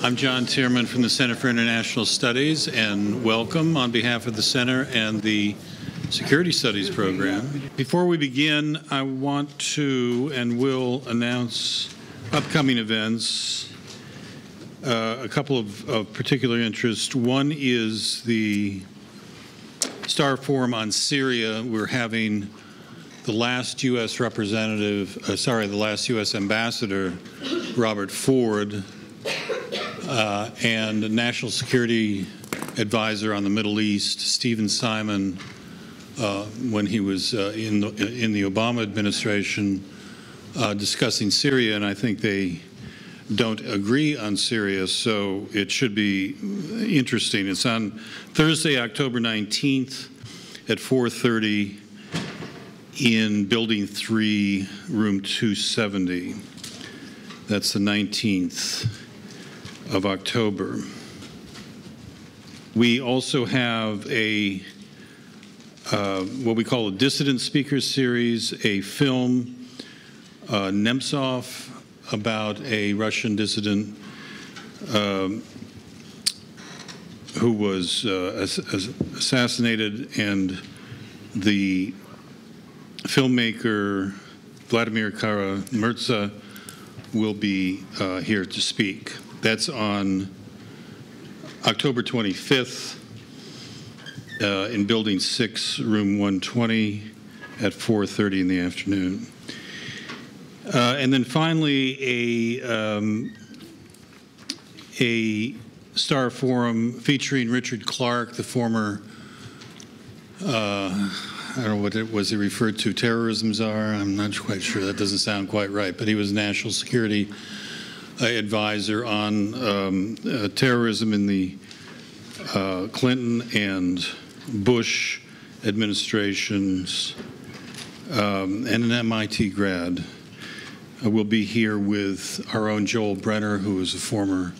I'm John Tirman from the Center for International Studies, and welcome on behalf of the Center and the Security Studies program. Before we begin, I want to and will announce upcoming events. Uh, a couple of, of particular interest. One is the Starr Forum on Syria. We're having the last U.S. representative, uh, sorry, the last U.S. ambassador, Robert Ford, uh, and National Security Advisor on the Middle East, Stephen Simon, uh, when he was uh, in, the, in the Obama administration uh, discussing Syria, and I think they don't agree on Syria, so it should be interesting. It's on Thursday, October 19th at 4.30 in Building 3, Room 270. That's the 19th of October. We also have a uh, what we call a dissident speakers series, a film, uh, Nemtsov, about a Russian dissident um, who was uh, assassinated, and the filmmaker Vladimir Kara-Murza will be uh, here to speak. That's on October 25th uh, in Building 6, Room 120 at 4.30 in the afternoon. Uh, and then finally, a, um, a Starr Forum featuring Richard Clarke, the former, uh, I don't know what it was he referred to, terrorism czar. I'm not quite sure. That doesn't sound quite right. But he was national security advisor on um, uh, terrorism in the uh, Clinton and Bush administrations um, and an MIT grad. Uh, we'll be here with our own Joel Brenner, who is a former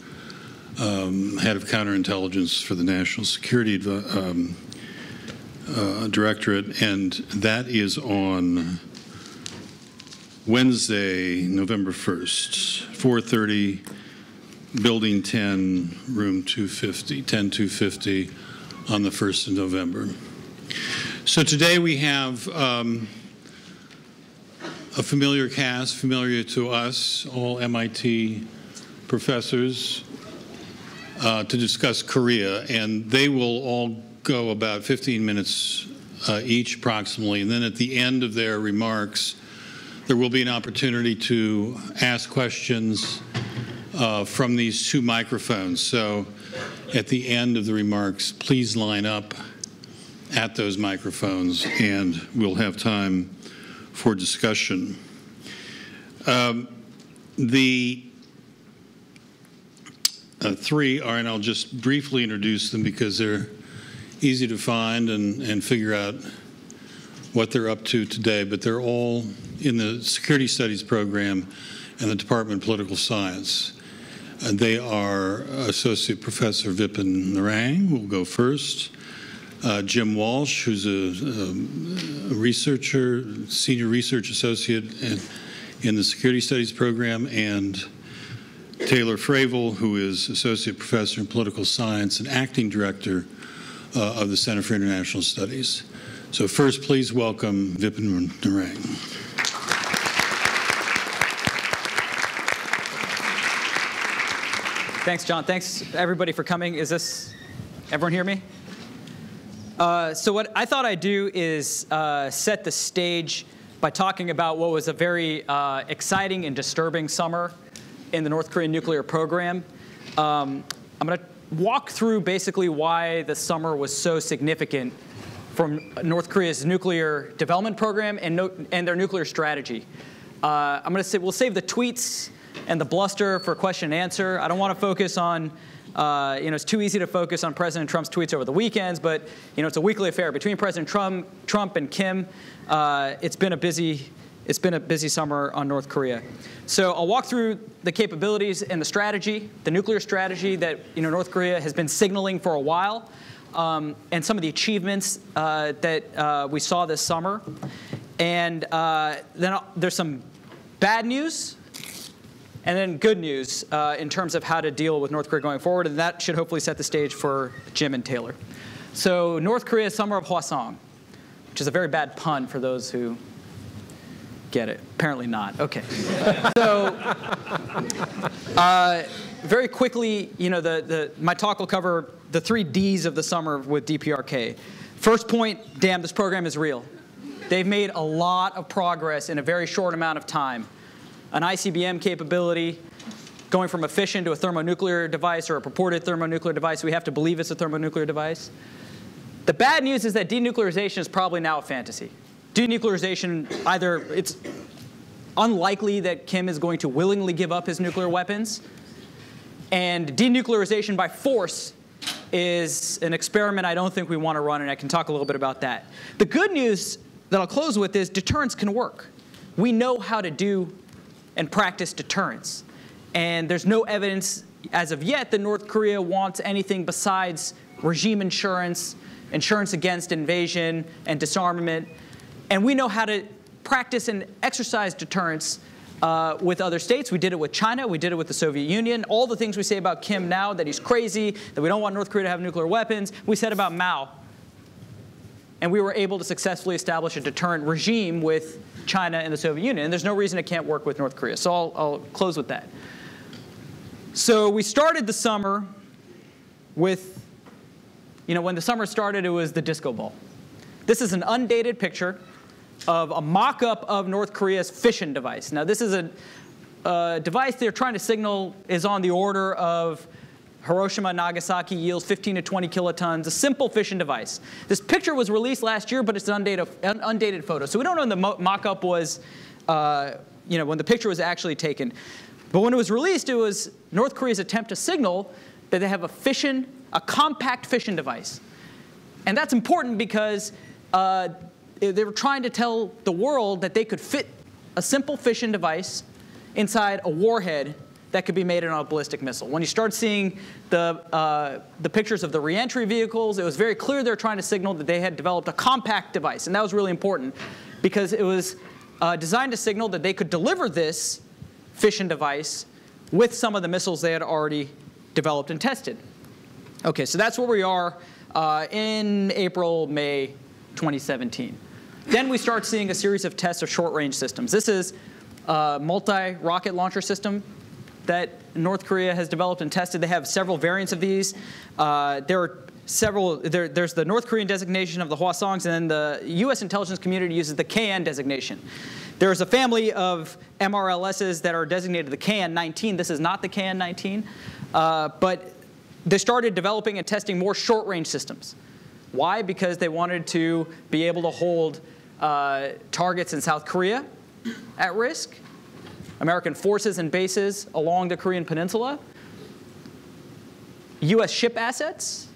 um, head of counterintelligence for the National Security um, uh, Directorate, and that is on Wednesday, November 1st, 4:30, Building 10, Room 250, 10250, on the 1st of November. So today we have um, a familiar cast, familiar to us, all MIT professors, uh, to discuss Korea, and they will all go about 15 minutes uh, each, approximately, and then at the end of their remarks, there will be an opportunity to ask questions uh, from these two microphones. So at the end of the remarks, please line up at those microphones and we'll have time for discussion. Um, the uh, three are, and I'll just briefly introduce them because they're easy to find and, and figure out what they're up to today, but they're all in the Security Studies program and the Department of Political Science. And they are Associate Professor Vipin Narang, who will go first. Uh, Jim Walsh, who's a, a, researcher, senior research associate in, in, the Security Studies program, and Taylor Fravel, who is associate professor in political science and acting director uh, of the Center for International Studies. So first, please welcome Vipin Narang. Thanks, John. Thanks, everybody, for coming. Is this, everyone hear me? Uh, so what I thought I'd do is uh, set the stage by talking about what was a very uh, exciting and disturbing summer in the North Korean nuclear program. Um, I'm going to walk through basically why the summer was so significant from North Korea's nuclear development program and, no, and their nuclear strategy. Uh, I'm going to say we'll save the tweets and the bluster for question and answer. I don't want to focus on, uh, you know, it's too easy to focus on President Trump's tweets over the weekends, but, you know, it's a weekly affair. Between President Trump, Trump and Kim, uh, it's been a busy it's been a busy summer on North Korea. So I'll walk through the capabilities and the strategy, the nuclear strategy that you know, North Korea has been signaling for a while, um, and some of the achievements uh, that uh, we saw this summer. And uh, then I'll, there's some bad news and then good news uh, in terms of how to deal with North Korea going forward, and that should hopefully set the stage for Jim and Taylor. So North Korea Summer of Hwasong, which is a very bad pun for those who get it. Apparently not. Okay. so uh, very quickly, you know, the, the, my talk will cover the three Ds of the summer with DPRK. First point, damn, this program is real. They've made a lot of progress in a very short amount of time. An ICBM capability, going from a fission to a thermonuclear device or a purported thermonuclear device, we have to believe it's a thermonuclear device. The bad news is that denuclearization is probably now a fantasy. Denuclearization, either it's unlikely that Kim is going to willingly give up his nuclear weapons, and denuclearization by force is an experiment I don't think we want to run, and I can talk a little bit about that. The good news that I'll close with is deterrence can work. We know how to do and practice deterrence. And there's no evidence as of yet that North Korea wants anything besides regime insurance, insurance against invasion and disarmament. And we know how to practice and exercise deterrence uh, with other states. We did it with China. We did it with the Soviet Union. All the things we say about Kim now, that he's crazy, that we don't want North Korea to have nuclear weapons, we said about Mao. And we were able to successfully establish a deterrent regime with China and the Soviet Union. And there's no reason it can't work with North Korea. So I'll, I'll close with that. So we started the summer with, you know, when the summer started, it was the disco ball. This is an undated picture of a mock-up of North Korea's fission device. Now, this is a, a device they're trying to signal is on the order of Hiroshima, Nagasaki yields 15 to 20 kilotons, a simple fission device. This picture was released last year, but it's an undated, undated photo. So we don't know when the mock-up was, uh, you know, when the picture was actually taken. But when it was released, it was North Korea's attempt to signal that they have a fission, a compact fission device. And that's important because uh, they were trying to tell the world that they could fit a simple fission device inside a warhead that could be made on a ballistic missile. When you start seeing the, uh, the pictures of the reentry vehicles, it was very clear they were trying to signal that they had developed a compact device. And that was really important because it was uh, designed to signal that they could deliver this fission device with some of the missiles they had already developed and tested. Okay, so that's where we are uh, in April, May 2017. Then we start seeing a series of tests of short-range systems. This is a multi-rocket launcher system that North Korea has developed and tested. They have several variants of these. Uh, there are several, there, there's the North Korean designation of the Hwasongs, and then the US intelligence community uses the KN designation. There's a family of MRLSs that are designated the KN-19. This is not the KN-19, uh, but they started developing and testing more short-range systems. Why? Because they wanted to be able to hold uh, targets in South Korea at risk, American forces and bases along the Korean Peninsula, U.S. ship assets.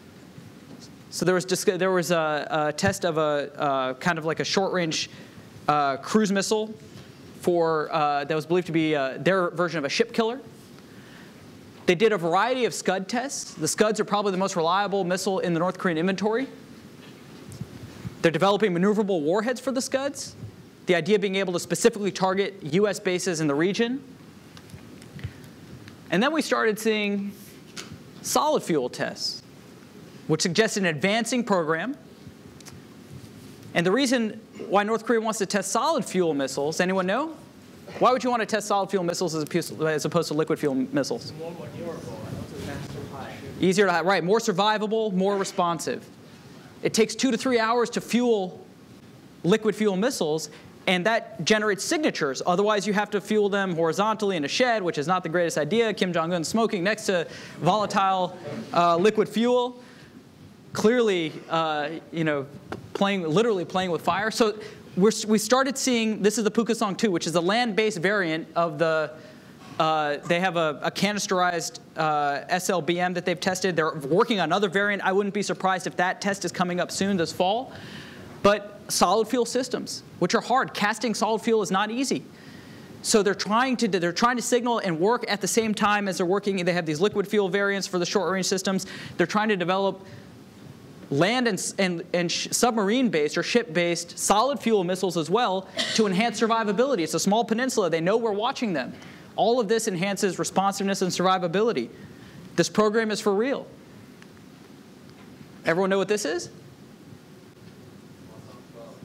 So there was, there was a, a test of a uh, kind of like a short-range uh, cruise missile for uh, that was believed to be uh, their version of a ship killer. They did a variety of Scud tests. The Scuds are probably the most reliable missile in the North Korean inventory. They're developing maneuverable warheads for the Scuds. The idea of being able to specifically target US bases in the region. And then we started seeing solid fuel tests, which suggests an advancing program. And the reason why North Korea wants to test solid fuel missiles, anyone know? Why would you want to test solid fuel missiles as opposed to liquid fuel missiles? Easier to, right, more survivable, more responsive. It takes two to three hours to fuel liquid fuel missiles, and that generates signatures. Otherwise, you have to fuel them horizontally in a shed, which is not the greatest idea. Kim Jong Un smoking next to volatile uh, liquid fuel, clearly, uh, you know, playing literally playing with fire. So we started seeing this is the Pukguksong 2, which is a land-based variant of the uh, they have a, a canisterized uh, SLBM that they've tested. They're working on another variant. I wouldn't be surprised if that test is coming up soon this fall. But solid fuel systems, which are hard. Casting solid fuel is not easy. So they're trying to they're trying to signal and work at the same time as they're working. They have these liquid fuel variants for the short range systems. They're trying to develop land and, and, and submarine-based or ship-based solid fuel missiles as well to enhance survivability. It's a small peninsula. They know we're watching them. All of this enhances responsiveness and survivability. This program is for real. Everyone know what this is?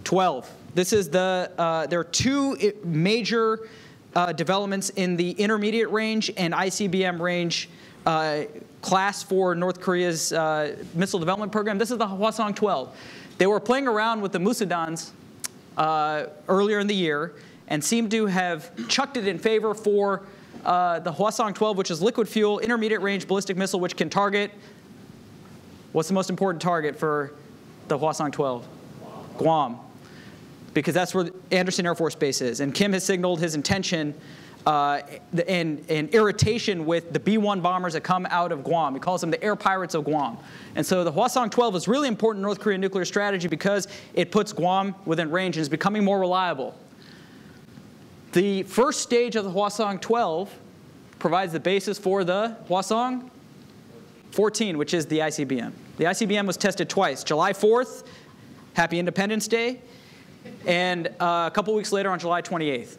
12. This is the, uh, there are two major uh, developments in the intermediate range and ICBM range uh, class for North Korea's uh, missile development program. This is the Hwasong 12. They were playing around with the Musudans uh, earlier in the year and seemed to have chucked it in favor for uh, the Hwasong 12, which is liquid fuel, intermediate range ballistic missile, which can target, what's the most important target for the Hwasong 12? Guam. Because that's where Andersen Air Force Base is. And Kim has signaled his intention uh, and, and, irritation with the B-1 bombers that come out of Guam. He calls them the air pirates of Guam. And so the Hwasong 12 is really important in North Korean nuclear strategy because it puts Guam within range and is becoming more reliable. The first stage of the Hwasong 12 provides the basis for the Hwasong 14, which is the ICBM. The ICBM was tested twice, July 4th, Happy Independence Day, and uh, a couple weeks later on July 28th.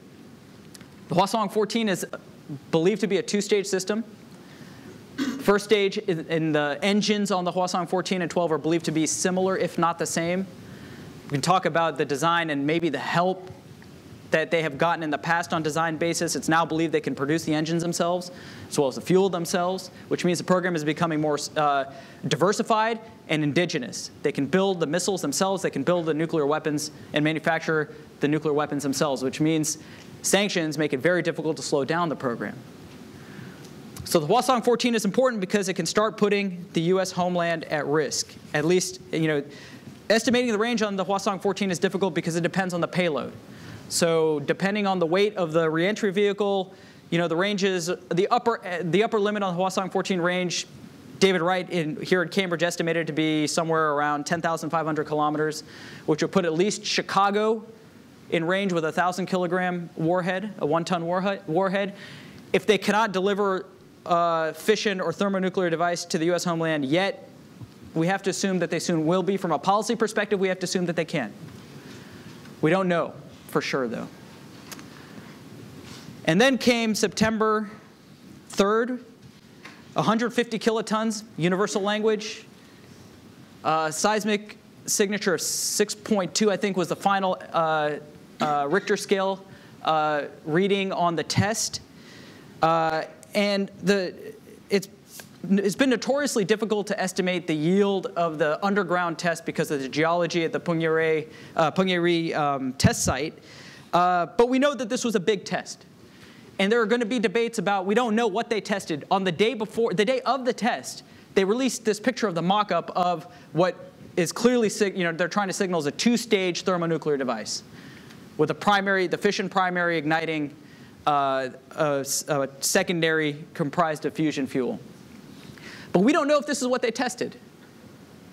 The Hwasong 14 is believed to be a two-stage system. First stage in the engines on the Hwasong 14 and 12 are believed to be similar, if not the same. We can talk about the design and maybe the help that they have gotten in the past on design basis. It's now believed they can produce the engines themselves, as well as the fuel themselves, which means the program is becoming more uh, diversified and indigenous. They can build the missiles themselves, they can build the nuclear weapons and manufacture the nuclear weapons themselves, which means Sanctions make it very difficult to slow down the program. So the Hwasong 14 is important because it can start putting the U.S. homeland at risk. At least, you know, estimating the range on the Hwasong 14 is difficult because it depends on the payload. So depending on the weight of the reentry vehicle, you know, the ranges, the upper, the upper limit on the Hwasong 14 range, David Wright in, here at Cambridge estimated to be somewhere around 10,500 kilometers, which would put at least Chicago in range with a 1,000 kilogram warhead, a one ton warhead, if they cannot deliver a fission or thermonuclear device to the US homeland yet, we have to assume that they soon will be. From a policy perspective, we have to assume that they can. We don't know for sure, though. And then came September 3rd, 150 kilotons, universal language, uh, seismic signature of 6.2, I think, was the final uh, uh, Richter scale uh, reading on the test. Uh, and the, it's, it's been notoriously difficult to estimate the yield of the underground test because of the geology at the Punggye-ri, uh, um, test site. Uh, but we know that this was a big test. And there are going to be debates about, we don't know what they tested. On the day before, the day of the test, they released this picture of the mock-up of what is clearly, you know, they're trying to signal as a two-stage thermonuclear device with a primary, the fission primary igniting uh, a, a secondary comprised of fusion fuel. But we don't know if this is what they tested.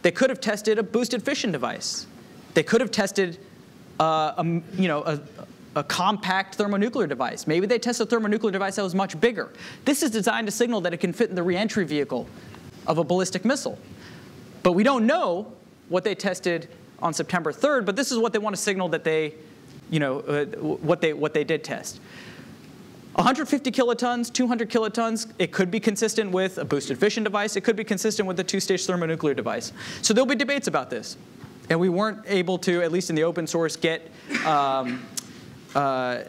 They could have tested a boosted fission device. They could have tested uh, a, you know, a, a, compact thermonuclear device. Maybe they tested a thermonuclear device that was much bigger. This is designed to signal that it can fit in the reentry vehicle of a ballistic missile. But we don't know what they tested on September 3rd, but this is what they want to signal that they you know, uh, what, they, what they did test. 150 kilotons, 200 kilotons, it could be consistent with a boosted fission device. It could be consistent with a two-stage thermonuclear device. So there'll be debates about this. And we weren't able to, at least in the open source, get um, uh,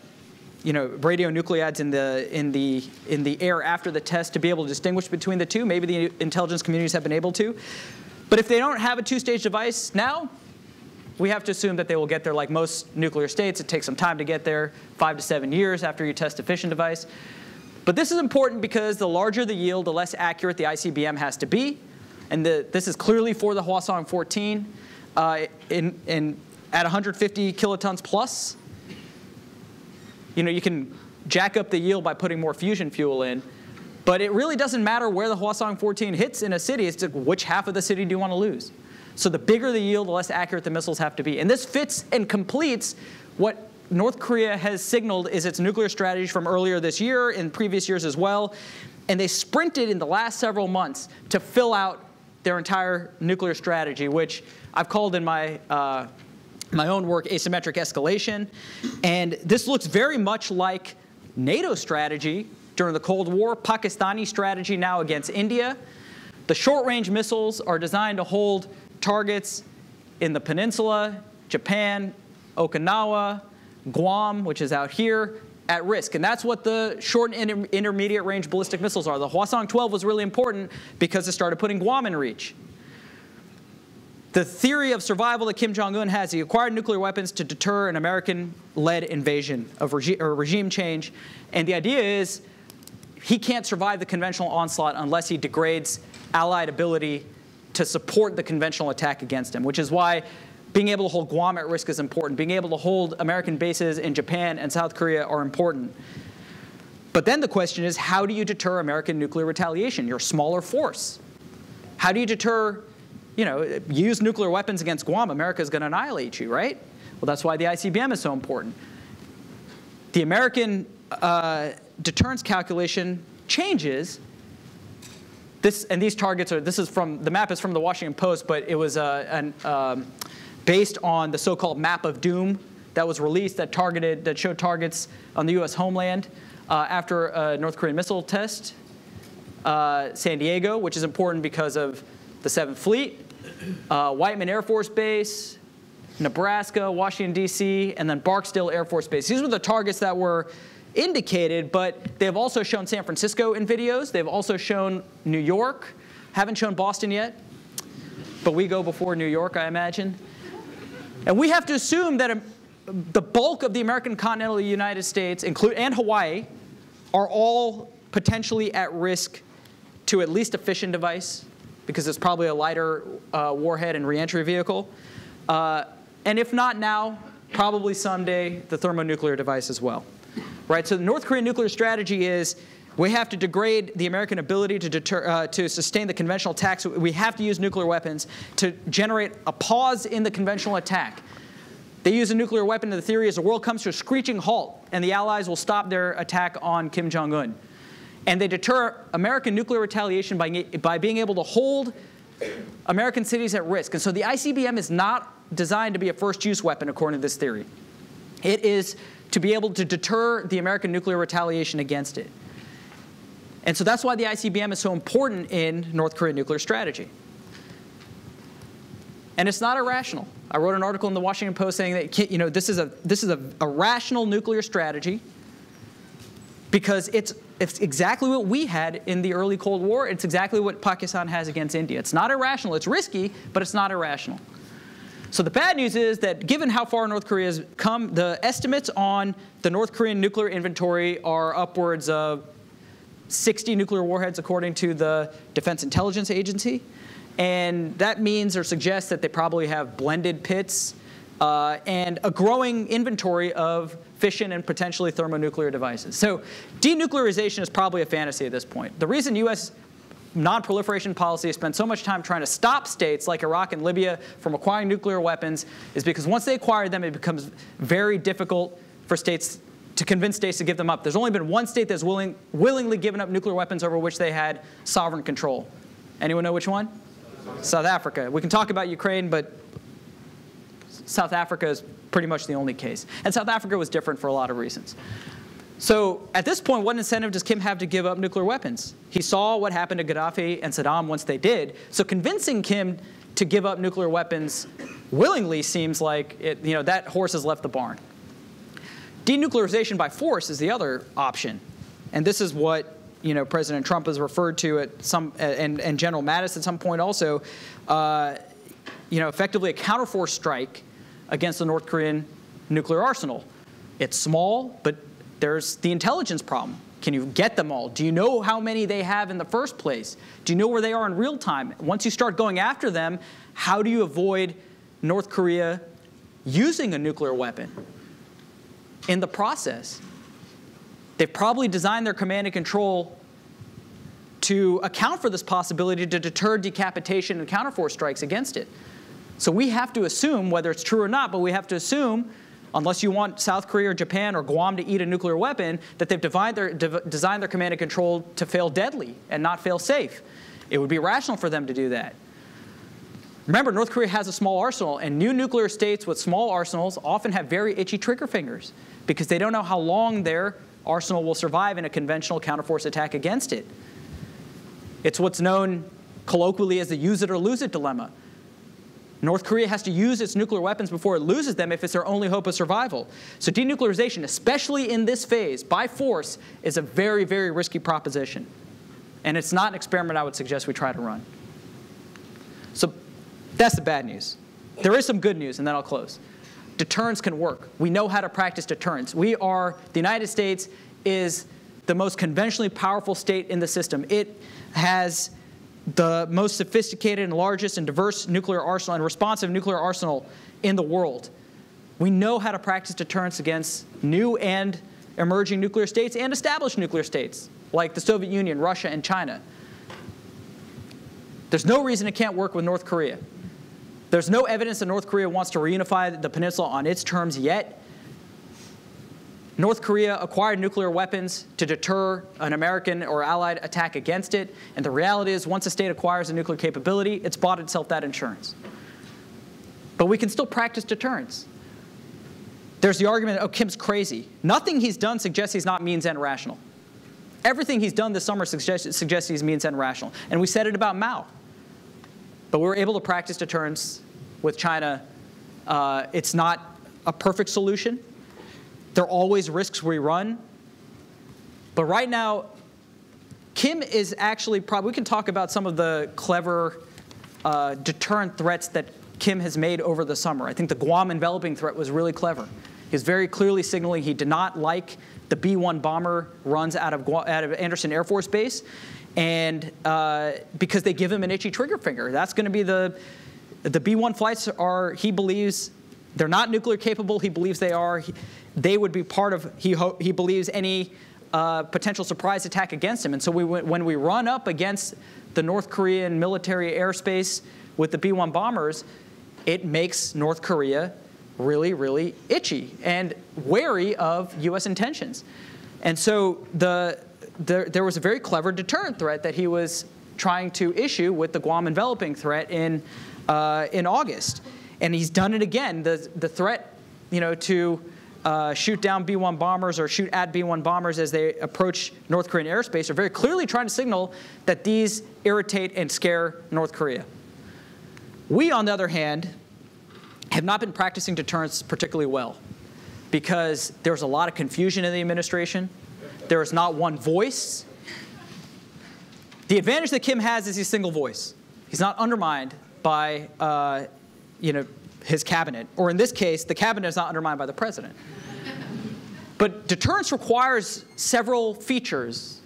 you know, radionuclides in the, in, the, in the air after the test to be able to distinguish between the two. Maybe the intelligence communities have been able to. But if they don't have a two-stage device now, we have to assume that they will get there like most nuclear states. It takes some time to get there, five to seven years after you test a fission device. But this is important because the larger the yield, the less accurate the ICBM has to be. And the, this is clearly for the Hwasong 14 uh, in, in, at 150 kilotons plus. You know, you can jack up the yield by putting more fusion fuel in. But it really doesn't matter where the Hwasong 14 hits in a city. It's which half of the city do you want to lose. So the bigger the yield, the less accurate the missiles have to be. And this fits and completes what North Korea has signaled is its nuclear strategy from earlier this year and previous years as well. And they sprinted in the last several months to fill out their entire nuclear strategy, which I've called in my uh, my own work asymmetric escalation. And this looks very much like NATO strategy during the Cold War, Pakistani strategy now against India. The short range missiles are designed to hold targets in the peninsula, Japan, Okinawa, Guam, which is out here, at risk. And that's what the short and inter intermediate range ballistic missiles are. The Hwasong 12 was really important because it started putting Guam in reach. The theory of survival that Kim Jong un has, he acquired nuclear weapons to deter an American led invasion of regi or regime change. And the idea is he can't survive the conventional onslaught unless he degrades Allied ability to support the conventional attack against him, which is why being able to hold Guam at risk is important. Being able to hold American bases in Japan and South Korea are important. But then the question is, how do you deter American nuclear retaliation? Your smaller force. How do you deter you know, use nuclear weapons against Guam, America is going to annihilate you, right? Well, that's why the ICBM is so important. The American uh, deterrence calculation changes. This, and these targets are, this is from, the map is from the Washington Post, but it was uh, an, um, based on the so-called map of doom that was released that targeted, that showed targets on the US homeland uh, after a North Korean missile test. Uh, San Diego, which is important because of the 7th Fleet, uh, Whiteman Air Force Base, Nebraska, Washington, D.C., and then Barksdale Air Force Base. These were the targets that were indicated, but they've also shown San Francisco in videos. They've also shown New York. Haven't shown Boston yet, but we go before New York, I imagine. And we have to assume that the bulk of the American continental United States, include, and Hawaii, are all potentially at risk to at least a fission device, because it's probably a lighter uh, warhead and reentry vehicle. Uh, and if not now, probably someday, the thermonuclear device as well. Right, so the North Korean nuclear strategy is we have to degrade the American ability to, deter, uh, to sustain the conventional attacks. We have to use nuclear weapons to generate a pause in the conventional attack. They use a nuclear weapon, and the theory is the world comes to a screeching halt, and the Allies will stop their attack on Kim Jong un. And they deter American nuclear retaliation by, by being able to hold American cities at risk. And so the ICBM is not designed to be a first use weapon, according to this theory. It is to be able to deter the American nuclear retaliation against it. And so that's why the ICBM is so important in North Korean nuclear strategy. And it's not irrational. I wrote an article in the Washington Post saying that you know, this is a, this is a, a rational nuclear strategy because it's, it's exactly what we had in the early Cold War. It's exactly what Pakistan has against India. It's not irrational. It's risky, but it's not irrational. So the bad news is that given how far North Korea has come, the estimates on the North Korean nuclear inventory are upwards of 60 nuclear warheads according to the Defense Intelligence Agency. And that means or suggests that they probably have blended pits uh, and a growing inventory of fission and potentially thermonuclear devices. So denuclearization is probably a fantasy at this point. The reason U.S. non-proliferation policy has spent so much time trying to stop states like Iraq and Libya from acquiring nuclear weapons is because once they acquire them, it becomes very difficult for states to convince states to give them up. There's only been one state that's willing, willingly given up nuclear weapons over which they had sovereign control. Anyone know which one? South Africa. We can talk about Ukraine, but South Africa is pretty much the only case. And South Africa was different for a lot of reasons. So at this point, what incentive does Kim have to give up nuclear weapons? He saw what happened to Gaddafi and Saddam once they did. So convincing Kim to give up nuclear weapons willingly seems like it, you know, that horse has left the barn. Denuclearization by force is the other option. And this is what you know, President Trump has referred to at some, and, and General Mattis at some point also, uh, you know, effectively a counterforce strike against the North Korean nuclear arsenal. It's small, but there's the intelligence problem. Can you get them all? Do you know how many they have in the first place? Do you know where they are in real time? Once you start going after them, how do you avoid North Korea using a nuclear weapon in the process? They've probably designed their command and control to account for this possibility to deter decapitation and counterforce strikes against it. So we have to assume, whether it's true or not, but we have to assume, unless you want South Korea or Japan or Guam to eat a nuclear weapon, that they've their, de designed their command and control to fail deadly and not fail safe. It would be rational for them to do that. Remember, North Korea has a small arsenal, and new nuclear states with small arsenals often have very itchy trigger fingers because they don't know how long their arsenal will survive in a conventional counterforce attack against it. It's what's known colloquially as the use it or lose it dilemma. North Korea has to use its nuclear weapons before it loses them if it's their only hope of survival. So denuclearization, especially in this phase, by force, is a very, very risky proposition. And it's not an experiment I would suggest we try to run. So that's the bad news. There is some good news, and then I'll close. Deterrence can work. We know how to practice deterrence. We are, the United States is the most conventionally powerful state in the system. It has the most sophisticated and largest and diverse nuclear arsenal and responsive nuclear arsenal in the world. We know how to practice deterrence against new and emerging nuclear states and established nuclear states like the Soviet Union, Russia, and China. There's no reason it can't work with North Korea. There's no evidence that North Korea wants to reunify the peninsula on its terms yet. North Korea acquired nuclear weapons to deter an American or allied attack against it. And the reality is, once a state acquires a nuclear capability, it's bought itself that insurance. But we can still practice deterrence. There's the argument, oh, Kim's crazy. Nothing he's done suggests he's not means and rational. Everything he's done this summer suggests, suggests he's means and rational. And we said it about Mao. But we were able to practice deterrence with China. Uh, it's not a perfect solution. There are always risks we run. But right now, Kim is actually probably, we can talk about some of the clever uh, deterrent threats that Kim has made over the summer. I think the Guam enveloping threat was really clever. He's very clearly signaling he did not like the B-1 bomber runs out of, out of Andersen Air Force Base, and uh, because they give him an itchy trigger finger. That's going to be the, the B-1 flights are, he believes, they're not nuclear capable. He believes they are. He, they would be part of, he, he believes, any uh, potential surprise attack against him. And so we, when we run up against the North Korean military airspace with the B-1 bombers, it makes North Korea really, really itchy and wary of U.S. intentions. And so the, the, there was a very clever deterrent threat that he was trying to issue with the Guam enveloping threat in, uh, in August. And he's done it again. The, the threat you know, to uh, shoot down B-1 bombers or shoot at B-1 bombers as they approach North Korean airspace are very clearly trying to signal that these irritate and scare North Korea. We, on the other hand, have not been practicing deterrence particularly well because there's a lot of confusion in the administration. There is not one voice. The advantage that Kim has is his single voice. He's not undermined by uh, you know, his cabinet, or in this case, the cabinet is not undermined by the president. But deterrence requires several features.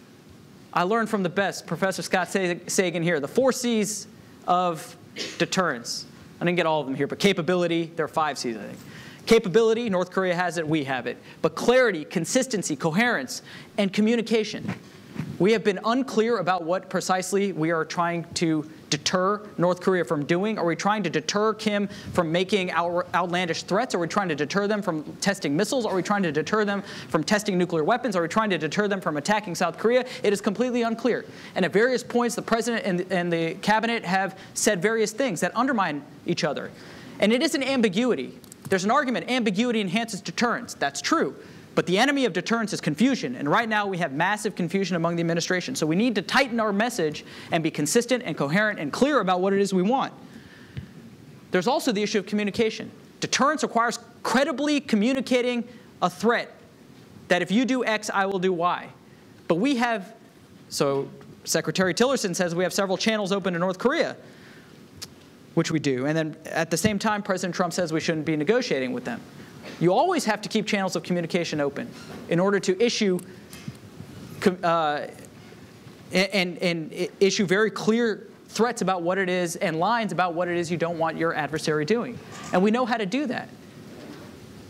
I learned from the best, Professor Scott Sagan here, the four C's of deterrence. I didn't get all of them here, but capability, there are five C's, I think. Capability, North Korea has it, we have it. But clarity, consistency, coherence, and communication. We have been unclear about what precisely we are trying to deter North Korea from doing? Are we trying to deter Kim from making outlandish threats? Are we trying to deter them from testing missiles? Are we trying to deter them from testing nuclear weapons? Are we trying to deter them from attacking South Korea? It is completely unclear. And at various points, the president and, and the cabinet have said various things that undermine each other. And it is an ambiguity. There's an argument ambiguity enhances deterrence. That's true. But the enemy of deterrence is confusion. And right now we have massive confusion among the administration. So we need to tighten our message and be consistent and coherent and clear about what it is we want. There's also the issue of communication. Deterrence requires credibly communicating a threat that if you do X, I will do Y. But we have, so Secretary Tillerson says we have several channels open to North Korea, which we do. And then at the same time, President Trump says we shouldn't be negotiating with them. You always have to keep channels of communication open in order to issue uh, and, and issue very clear threats about what it is and lines about what it is you don't want your adversary doing. And we know how to do that.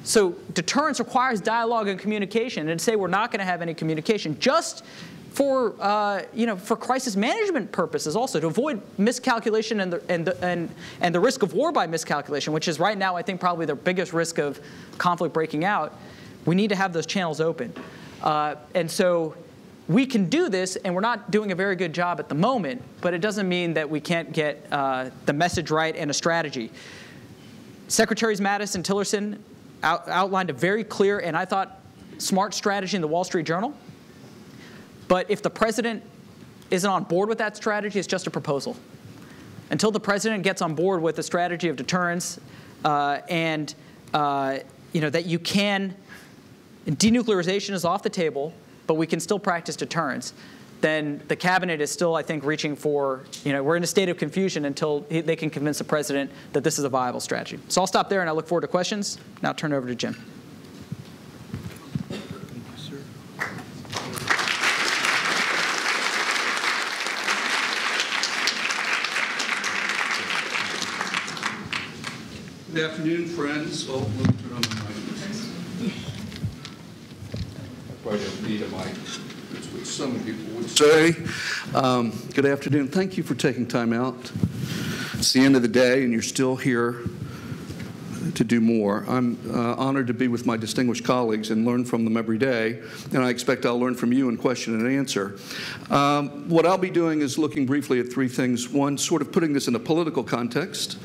So deterrence requires dialogue and communication. And to say we're not going to have any communication just for, uh, you know, for crisis management purposes also, to avoid miscalculation and the, and, the, and, and the risk of war by miscalculation, which is right now, I think, probably the biggest risk of conflict breaking out, we need to have those channels open. Uh, and so we can do this, and we're not doing a very good job at the moment, but it doesn't mean that we can't get uh, the message right and a strategy. Secretaries Mattis and Tillerson out, outlined a very clear and I thought smart strategy in the Wall Street Journal. But if the president isn't on board with that strategy, it's just a proposal. Until the president gets on board with a strategy of deterrence uh, and uh, you know, that you can, denuclearization is off the table, but we can still practice deterrence, then the cabinet is still, I think, reaching for, you know, we're in a state of confusion until they can convince the president that this is a viable strategy. So I'll stop there and I look forward to questions. Now turn it over to Jim. Good afternoon, friends. Oh, let me turn on the mic. I probably don't need a mic, what some people would say. Um, Good afternoon. Thank you for taking time out. It's the end of the day, and you're still here to do more. I'm uh, honored to be with my distinguished colleagues and learn from them every day, and I expect I'll learn from you in question and answer. Um, What I'll be doing is looking briefly at three things. One, sort of putting this in a political context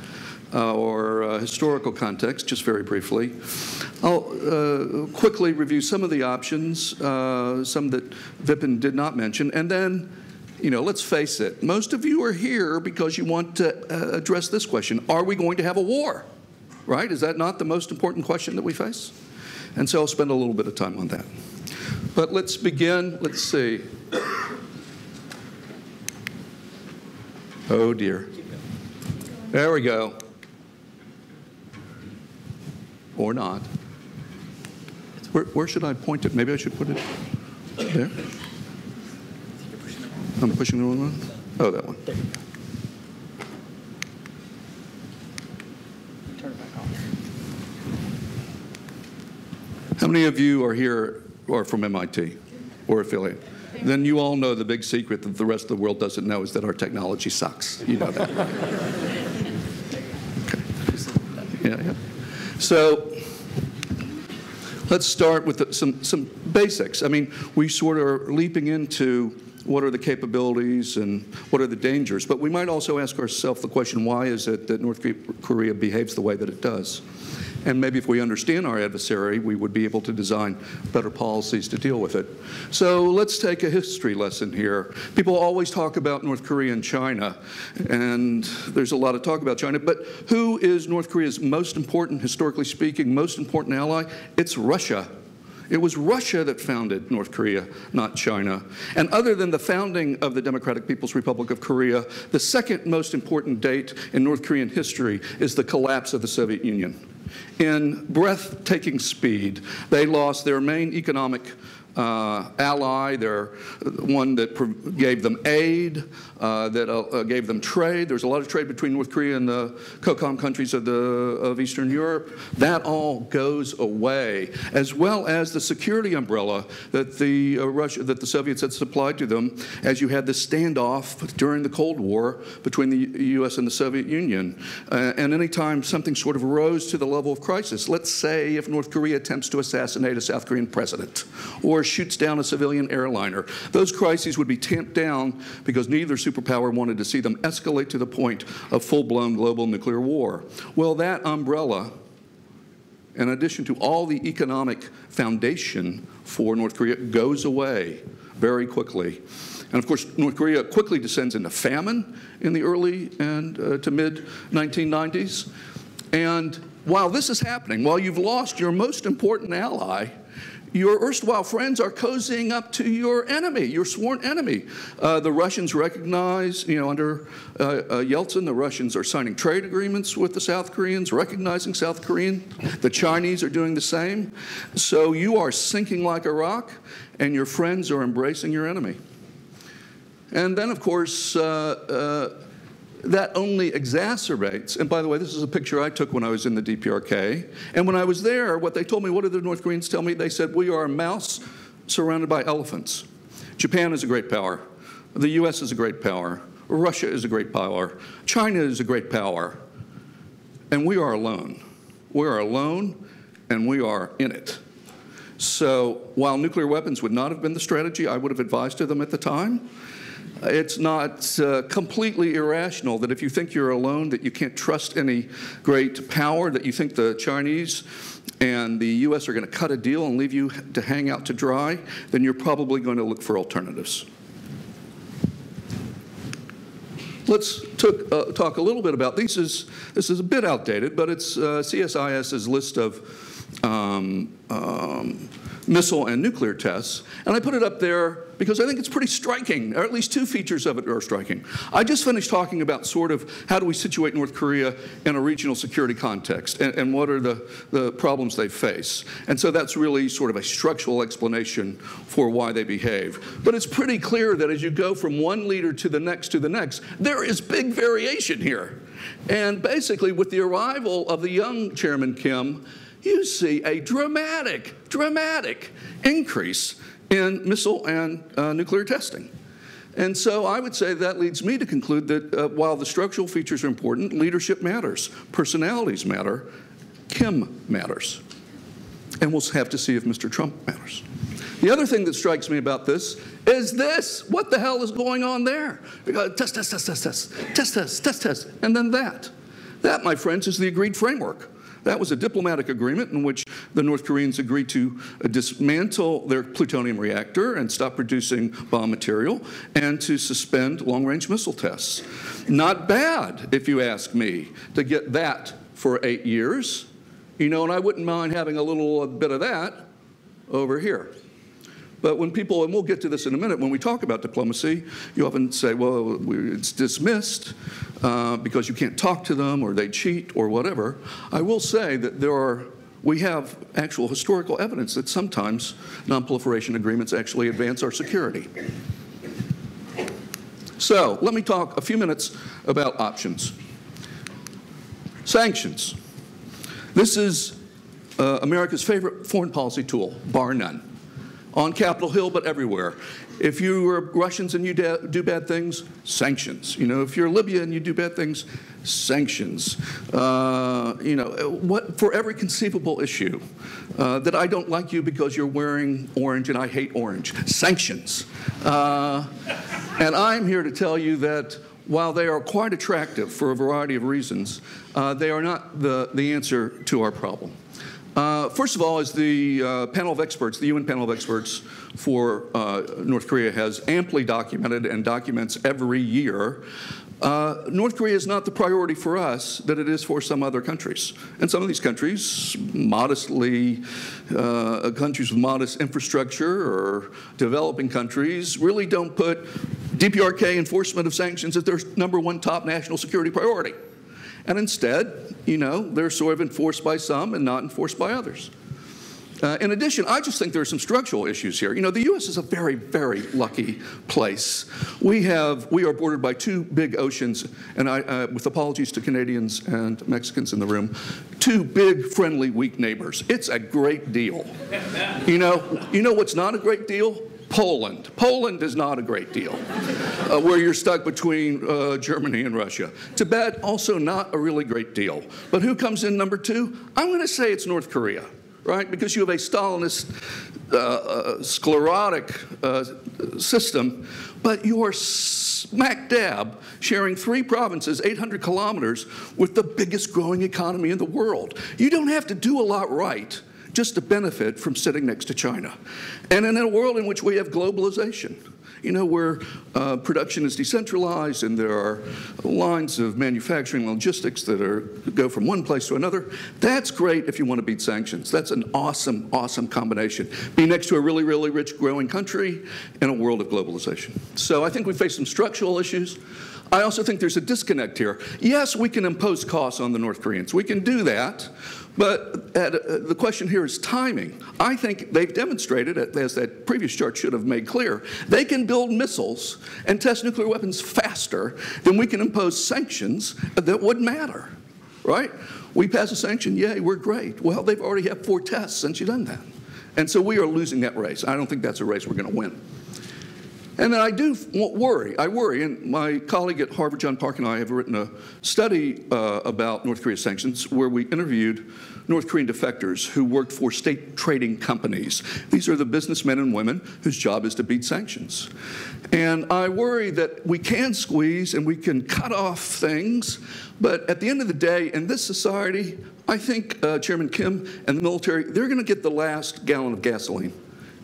or uh, historical context, just very briefly. I'll uh, quickly review some of the options, uh, some that Vipin did not mention, and then, you know, let's face it, most of you are here because you want to uh, address this question Are we going to have a war? Right? Is that not the most important question that we face? And so I'll spend a little bit of time on that. But let's begin. Let's see. Oh dear. There we go or not. Where, where should I point it? Maybe I should put it there? I'm pushing the wrong one? Oh, that one. Turn it back. How many of you are here or from MIT or affiliate? Then you all know the big secret that the rest of the world doesn't know is that our technology sucks. You know that. okay. Yeah, yeah. So let's start with the, some, some basics. I mean, we sort of are leaping into what are the capabilities and what are the dangers, but we might also ask ourselves the question why is it that North Korea behaves the way that it does? And maybe if we understand our adversary, we would be able to design better policies to deal with it. So let's take a history lesson here. People always talk about North Korea and China, and there's a lot of talk about China, but who is North Korea's most important, historically speaking, most important ally? It's Russia. It was Russia that founded North Korea, not China. And other than the founding of the Democratic People's Republic of Korea, the second most important date in North Korean history is the collapse of the Soviet Union in breathtaking speed. They lost their main economic uh, ally, they're one that gave them aid, uh, that uh, gave them trade. There's a lot of trade between North Korea and the COCOM countries of, the, of Eastern Europe. That all goes away, as well as the security umbrella that the, uh, Russia, that the Soviets had supplied to them as you had the standoff during the Cold War between the U.S. and the Soviet Union. Uh, and anytime something sort of rose to the level of crisis, let's say if North Korea attempts to assassinate a South Korean president or shoots down a civilian airliner. Those crises would be tamped down because neither superpower wanted to see them escalate to the point of full blown global nuclear war. Well, that umbrella, in addition to all the economic foundation for North Korea, goes away very quickly. And of course, North Korea quickly descends into famine in the early and uh, to mid 1990s. And while this is happening, while you've lost your most important ally, your erstwhile friends are cozying up to your enemy, your sworn enemy. Uh, the Russians recognize, you know, under uh, uh, Yeltsin, the Russians are signing trade agreements with the South Koreans, recognizing South Korean. The Chinese are doing the same. So you are sinking like a rock, and your friends are embracing your enemy. And then, of course, uh, uh that only exacerbates. And by the way, this is a picture I took when I was in the DPRK. And when I was there, what they told me, what did the North Koreans tell me? They said, We are a mouse surrounded by elephants. Japan is a great power. The US is a great power. Russia is a great power. China is a great power. And we are alone. We are alone and we are in it. So while nuclear weapons would not have been the strategy I would have advised to them at the time, it's not uh, completely irrational that if you think you're alone, that you can't trust any great power, that you think the Chinese and the U.S. are going to cut a deal and leave you to hang out to dry, then you're probably going to look for alternatives. Let's took, uh, talk a little bit about these. Is, this is a bit outdated, but it's uh, CSIS's list of um, um, missile and nuclear tests. And I put it up there because I think it's pretty striking, or at least two features of it are striking. I just finished talking about sort of how do we situate North Korea in a regional security context and, and what are the, the problems they face. And so that's really sort of a structural explanation for why they behave. But it's pretty clear that as you go from one leader to the next to the next, there is big variation here. And basically, with the arrival of the young Chairman Kim, you see a dramatic, dramatic increase in missile and uh, nuclear testing. And so I would say that leads me to conclude that uh, while the structural features are important, leadership matters, personalities matter, Kim matters. And we'll have to see if Mr. Trump matters. The other thing that strikes me about this is this. What the hell is going on there? Test, test, test, test, test, test, test, test, test, and then that. That, my friends, is the agreed framework. That was a diplomatic agreement in which the North Koreans agreed to uh, dismantle their plutonium reactor and stop producing bomb material and to suspend long range missile tests. Not bad, if you ask me, to get that for eight years. You know, and I wouldn't mind having a little bit of that over here. But when people, and we'll get to this in a minute, when we talk about diplomacy, you often say, well, it's dismissed uh, because you can't talk to them or they cheat or whatever. I will say that there are, we have actual historical evidence that sometimes nonproliferation agreements actually advance our security. So let me talk a few minutes about options. Sanctions. This is uh, America's favorite foreign policy tool, bar none on Capitol Hill, but everywhere. If you are Russians and you do bad things, sanctions. You know, if you're Libya and you do bad things, sanctions. Uh, you know, what for every conceivable issue uh, that I don't like you because you're wearing orange and I hate orange, sanctions. Uh, and I'm here to tell you that while they are quite attractive for a variety of reasons, uh, they are not the, the answer to our problem. Uh, first of all, as the uh, panel of experts, the UN panel of experts for uh, North Korea has amply documented and documents every year, uh, North Korea is not the priority for us that it is for some other countries. And some of these countries, modestly, uh, countries with modest infrastructure or developing countries, really don't put DPRK enforcement of sanctions as their number one top national security priority. And instead, you know, they're sort of enforced by some and not enforced by others. Uh, in addition, I just think there are some structural issues here. You know, the U.S. is a very, very lucky place. We have, we are bordered by two big oceans, and I, uh, with apologies to Canadians and Mexicans in the room, two big, friendly, weak neighbors. It's a great deal. You know, you know what's not a great deal? Poland. Poland is not a great deal, uh, where you're stuck between uh, Germany and Russia. Tibet, also not a really great deal. But who comes in number two? I'm going to say it's North Korea, right? Because you have a Stalinist, uh, uh sclerotic uh, system, but you are smack dab sharing three provinces, 800 kilometers, with the biggest growing economy in the world. You don't have to do a lot right just to benefit from sitting next to China. And in a world in which we have globalization, you know, where uh, production is decentralized and there are lines of manufacturing logistics that are, go from one place to another, that's great if you want to beat sanctions. That's an awesome, awesome combination. Be next to a really, really rich growing country in a world of globalization. So I think we face some structural issues. I also think there's a disconnect here. Yes, we can impose costs on the North Koreans. We can do that. But uh, the question here is timing. I think they've demonstrated, as that previous chart should have made clear, they can build missiles and test nuclear weapons faster than we can impose sanctions that would matter, right? We pass a sanction, yay, we're great. Well, they've already had four tests since you've done that. And so we are losing that race. I don't think that's a race we're going to win. And then I do worry. I worry. And my colleague at Harvard, John Park, and I have written a study uh, about North Korea sanctions where we interviewed North Korean defectors who worked for state trading companies. These are the businessmen and women whose job is to beat sanctions. And I worry that we can squeeze and we can cut off things, but at the end of the day, in this society, I think uh, Chairman Kim and the military, they're going to get the last gallon of gasoline,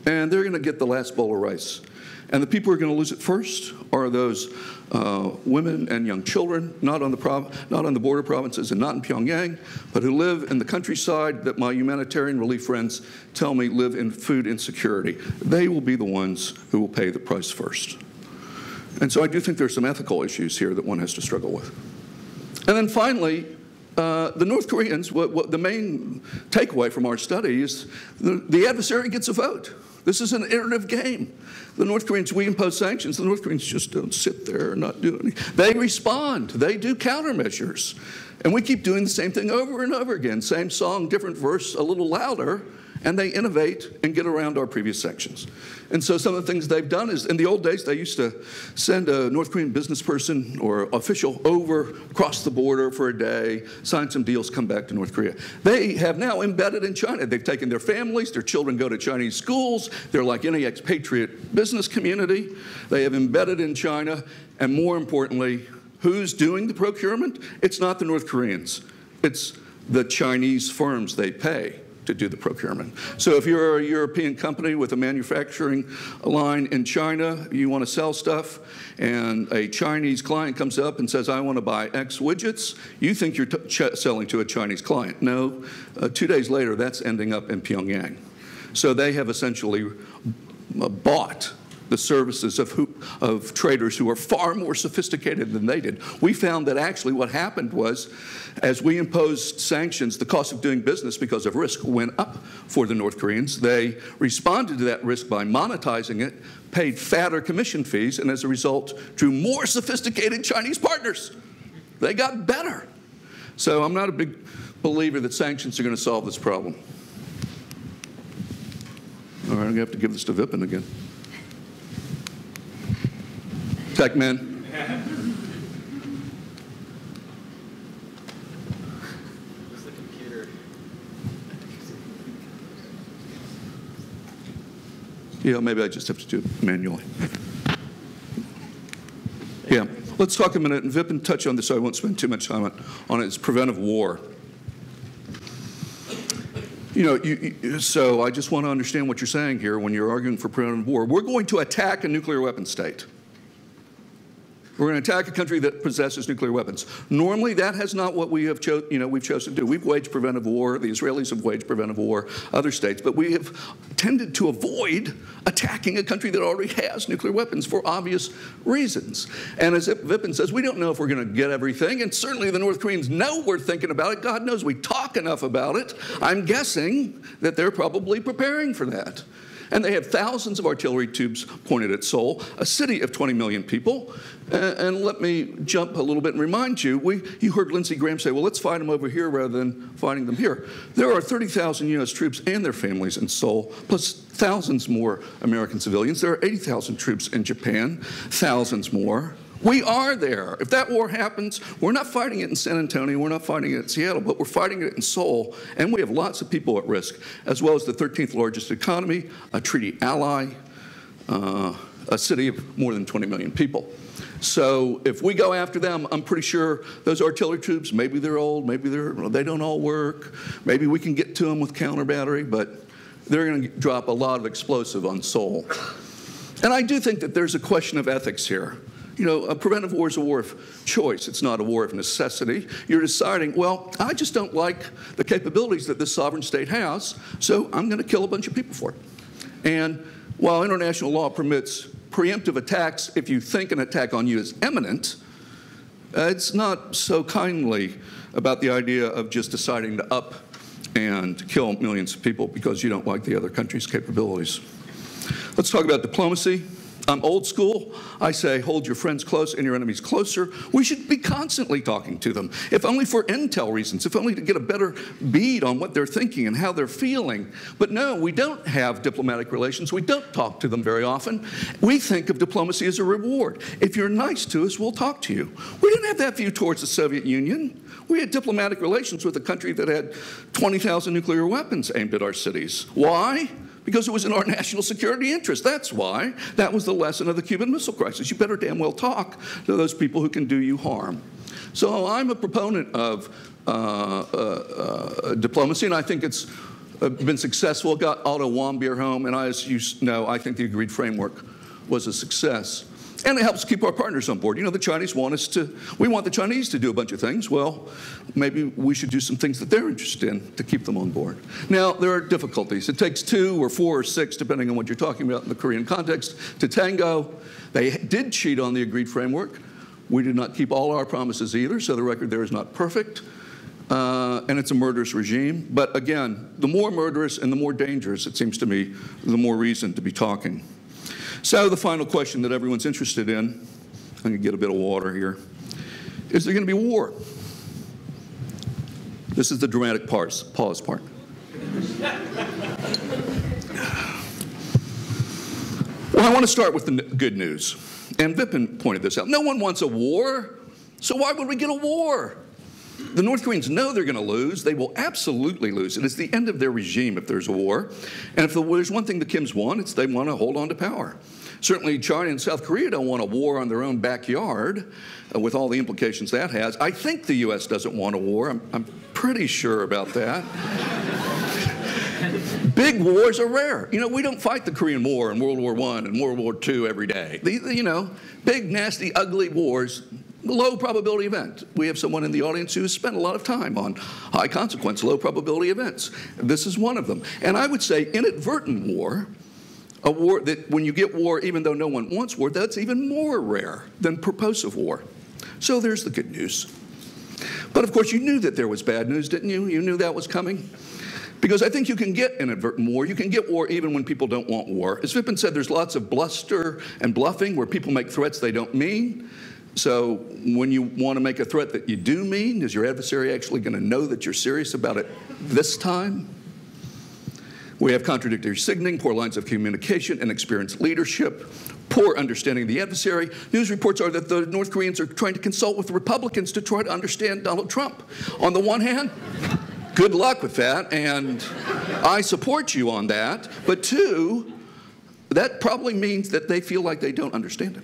and they're going to get the last bowl of rice. And the people who are going to lose it first are those uh, women and young children, not on, the not on the border provinces and not in Pyongyang, but who live in the countryside that my humanitarian relief friends tell me live in food insecurity. They will be the ones who will pay the price first. And so I do think there's some ethical issues here that one has to struggle with. And then finally, uh, the North Koreans, what, what the main takeaway from our study is the, the adversary gets a vote. This is an iterative game. The North Koreans, we impose sanctions. The North Koreans just don't sit there and not do anything. They respond. They do countermeasures. And we keep doing the same thing over and over again. Same song, different verse, a little louder and they innovate and get around our previous sections. And so some of the things they've done is, in the old days, they used to send a North Korean business person or official over, across the border for a day, sign some deals, come back to North Korea. They have now embedded in China. They've taken their families, their children go to Chinese schools, they're like any expatriate business community. They have embedded in China, and more importantly, who's doing the procurement? It's not the North Koreans, it's the Chinese firms they pay to do the procurement. So if you're a European company with a manufacturing line in China, you want to sell stuff, and a Chinese client comes up and says, I want to buy X widgets, you think you're selling to a Chinese client. No, uh, two days later, that's ending up in Pyongyang. So they have essentially uh, bought the services of, who, of traders who are far more sophisticated than they did. We found that actually what happened was, as we imposed sanctions, the cost of doing business because of risk went up for the North Koreans. They responded to that risk by monetizing it, paid fatter commission fees, and as a result, drew more sophisticated Chinese partners. They got better. So I'm not a big believer that sanctions are going to solve this problem. All right, I'm going to have to give this to Vipin again. Tech man. Yeah, maybe I just have to do it manually. Yeah, let's talk a minute, and Vipin touch on this so I won't spend too much time on, on it. It's preventive war. You know, you, you, so I just want to understand what you're saying here when you're arguing for preventive war. We're going to attack a nuclear weapon state. We're going to attack a country that possesses nuclear weapons. Normally, that has not what we have cho- you know, we've chosen to do. We've waged preventive war. The Israelis have waged preventive war, other states, but we have tended to avoid attacking a country that already has nuclear weapons for obvious reasons. And as Vipin says, we don't know if we're going to get everything, and certainly the North Koreans know we're thinking about it. God knows we talk enough about it. I'm guessing that they're probably preparing for that. And they have thousands of artillery tubes pointed at Seoul, a city of 20 million people. And let me jump a little bit and remind you, we, you heard Lindsey Graham say, well, let's fight them over here rather than fighting them here. There are 30,000 U.S. troops and their families in Seoul, plus thousands more American civilians. There are 80,000 troops in Japan, thousands more. We are there. If that war happens, we're not fighting it in San Antonio, we're not fighting it in Seattle, but we're fighting it in Seoul, and we have lots of people at risk, as well as the 13th largest economy, a treaty ally, uh, a city of more than 20 million people. So if we go after them, I'm pretty sure those artillery troops, maybe they're old, maybe they're, they don't all work, maybe we can get to them with counter battery, but they're going to drop a lot of explosive on Seoul. And I do think that there's a question of ethics here. You know, a preventive war is a war of choice. It's not a war of necessity. You're deciding, well, I just don't like the capabilities that this sovereign state has, so I'm going to kill a bunch of people for it. And while international law permits preemptive attacks if you think an attack on you is imminent, uh, it's not so kindly about the idea of just deciding to up and kill millions of people because you don't like the other country's capabilities. Let's talk about diplomacy. I'm old school. I say, hold your friends close and your enemies closer. We should be constantly talking to them, if only for intel reasons, if only to get a better bead on what they're thinking and how they're feeling. But no, we don't have diplomatic relations. We don't talk to them very often. We think of diplomacy as a reward. If you're nice to us, we'll talk to you. We didn't have that view towards the Soviet Union. We had diplomatic relations with a country that had 20,000 nuclear weapons aimed at our cities. Why? Because it was in our national security interest. That's why. That was the lesson of the Cuban Missile Crisis. You better damn well talk to those people who can do you harm. So I'm a proponent of uh, uh, uh, diplomacy, and I think it's been successful. Got Otto Warmbier home, and as you know, I think the agreed framework was a success. And it helps keep our partners on board. You know, the Chinese want us to, we want the Chinese to do a bunch of things. Well, maybe we should do some things that they're interested in to keep them on board. Now, there are difficulties. It takes two or four or six, depending on what you're talking about in the Korean context, to tango. They did cheat on the agreed framework. We did not keep all our promises either, so the record there is not perfect. Uh, and it's a murderous regime. But again, the more murderous and the more dangerous, it seems to me, the more reason to be talking. So the final question that everyone's interested in, I'm going to get a bit of water here. Is there going to be war? This is the dramatic pause, pause part. Well, I want to start with the good news. And Vipin pointed this out. No one wants a war, so why would we get a war? The North Koreans know they're going to lose. They will absolutely lose. And it's the end of their regime if there's a war. And if there's one thing the Kims want, it's they want to hold on to power. Certainly, China and South Korea don't want a war on their own backyard uh, with all the implications that has. I think the U.S. doesn't want a war. I'm, I'm pretty sure about that. Big wars are rare. You know, we don't fight the Korean War and World War I and World War II every day. The, the, you know, big, nasty, ugly wars low probability event. We have someone in the audience who has spent a lot of time on high consequence, low probability events. This is one of them. And I would say inadvertent war, a war that when you get war, even though no one wants war, that's even more rare than purposive war. So there's the good news. But of course, you knew that there was bad news, didn't you? You knew that was coming. Because I think you can get inadvertent war. You can get war even when people don't want war. As Vipin said, there's lots of bluster and bluffing where people make threats they don't mean. So when you want to make a threat that you do mean, is your adversary actually going to know that you're serious about it this time? We have contradictory signaling, poor lines of communication, inexperienced leadership, poor understanding of the adversary. News reports are that the North Koreans are trying to consult with Republicans to try to understand Donald Trump. On the one hand, good luck with that, and I support you on that. But two, that probably means that they feel like they don't understand it.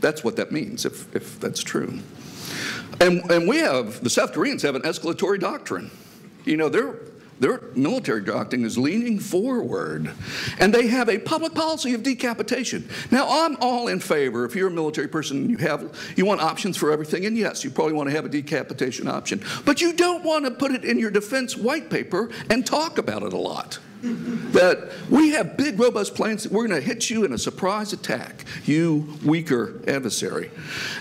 That's what that means, if, if that's true. And, and we have, the South Koreans have an escalatory doctrine. You know, their, their military doctrine is leaning forward, and they have a public policy of decapitation. Now, I'm all in favor. If you're a military person, and you have you want options for everything, and yes, you probably want to have a decapitation option, but you don't want to put it in your defense white paper and talk about it a lot that we have big, robust plans that we're going to hit you in a surprise attack, you weaker adversary.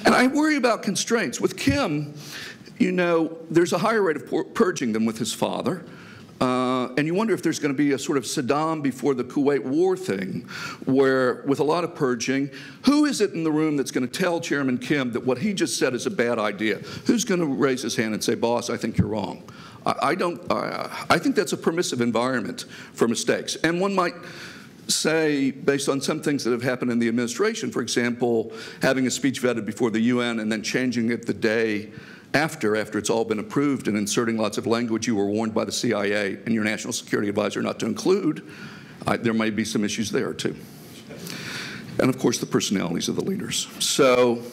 And I worry about constraints. With Kim, you know, there's a higher rate of purging than with his father. Uh, and you wonder if there's going to be a sort of Saddam before the Kuwait War thing, where with a lot of purging, who is it in the room that's going to tell Chairman Kim that what he just said is a bad idea? Who's going to raise his hand and say, boss, I think you're wrong? I, don't, I think that's a permissive environment for mistakes. And one might say, based on some things that have happened in the administration, for example, having a speech vetted before the UN and then changing it the day after, after it's all been approved and inserting lots of language you were warned by the CIA and your national security advisor not to include, I, there may be some issues there too. And of course, the personalities of the leaders. So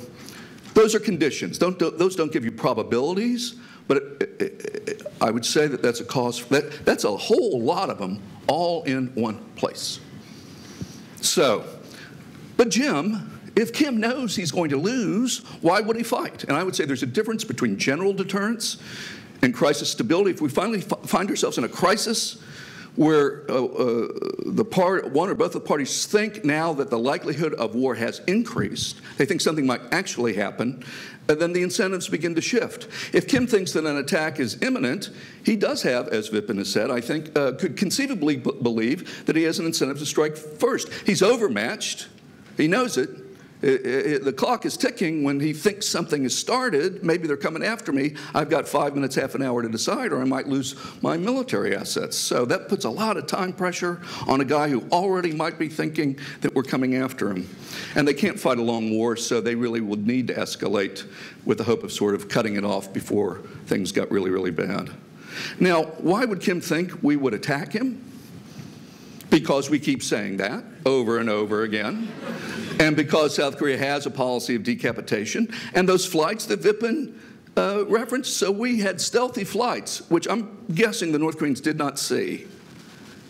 those are conditions. Don't, those don't give you probabilities, but it, it, it, I would say that that's a cause, that, that's a whole lot of them all in one place. So, but Jim, if Kim knows he's going to lose, why would he fight? And I would say there's a difference between general deterrence and crisis stability. If we finally find ourselves in a crisis, where uh, uh, the part, one or both of the parties think now that the likelihood of war has increased, they think something might actually happen, and then the incentives begin to shift. If Kim thinks that an attack is imminent, he does have, as Vipin has said, I think, uh, could conceivably believe that he has an incentive to strike first. He's overmatched, he knows it, It, it, the clock is ticking when he thinks something has started. Maybe they're coming after me. I've got five minutes, half an hour to decide, or I might lose my military assets. So that puts a lot of time pressure on a guy who already might be thinking that we're coming after him. And they can't fight a long war, so they really would need to escalate with the hope of sort of cutting it off before things got really, really bad. Now, why would Kim think we would attack him? Because we keep saying that over and over again. and because South Korea has a policy of decapitation. And those flights that Vipin uh, referenced, so we had stealthy flights, which I'm guessing the North Koreans did not see,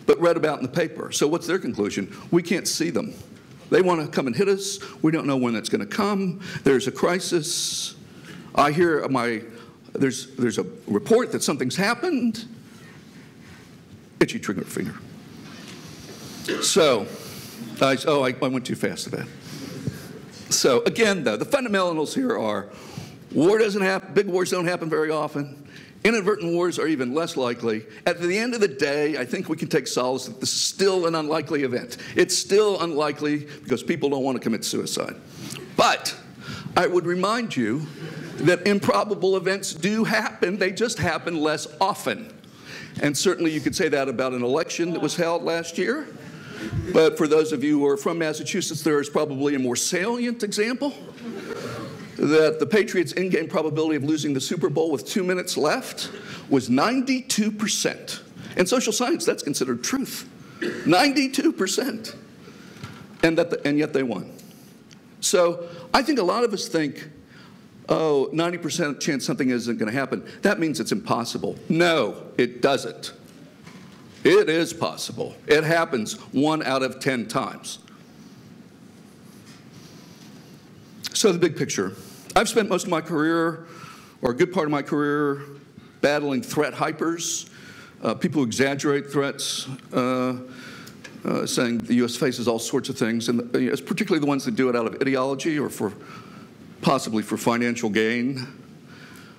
but read about in the paper. So what's their conclusion? We can't see them. They want to come and hit us. We don't know when that's going to come. There's a crisis. I hear my there's there's a report that something's happened. Itchy trigger finger. So, I, oh, I, I went too fast to that. So again, though, the fundamentals here are war doesn't happen, big wars don't happen very often. Inadvertent wars are even less likely. At the end of the day, I think we can take solace that this is still an unlikely event. It's still unlikely because people don't want to commit suicide. But I would remind you that improbable events do happen, they just happen less often. And certainly you could say that about an election that was held last year. But for those of you who are from Massachusetts, there is probably a more salient example that the Patriots' in game probability of losing the Super Bowl with two minutes left was 92%. In social science, that's considered truth 92%. And, that the, and yet they won. So I think a lot of us think, oh, 90% chance something isn't going to happen. That means it's impossible. No, it doesn't. It is possible. It happens one out of 10 times. So, the big picture I've spent most of my career, or a good part of my career, battling threat hypers, uh, people who exaggerate threats. Uh, uh, saying the U.S. faces all sorts of things, and the, uh, particularly the ones that do it out of ideology or for possibly for financial gain.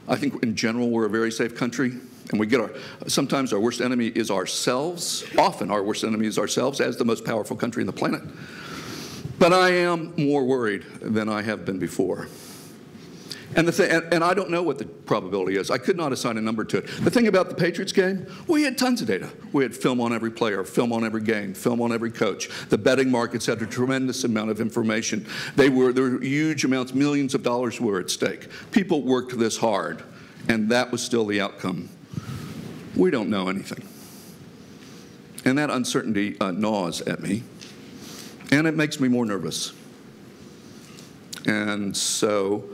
I think in general we're a very safe country. And we get our, sometimes our worst enemy is ourselves. Often our worst enemy is ourselves as the most powerful country in the planet. But I am more worried than I have been before. And, the thing, and, and, I don't know what the probability is. I could not assign a number to it. The thing about the Patriots game, we had tons of data. We had film on every player, film on every game, film on every coach. The betting markets had a tremendous amount of information. They were, there were huge amounts, millions of dollars were at stake. People worked this hard, and that was still the outcome. We don't know anything. And that uncertainty uh, gnaws at me, and it makes me more nervous. And so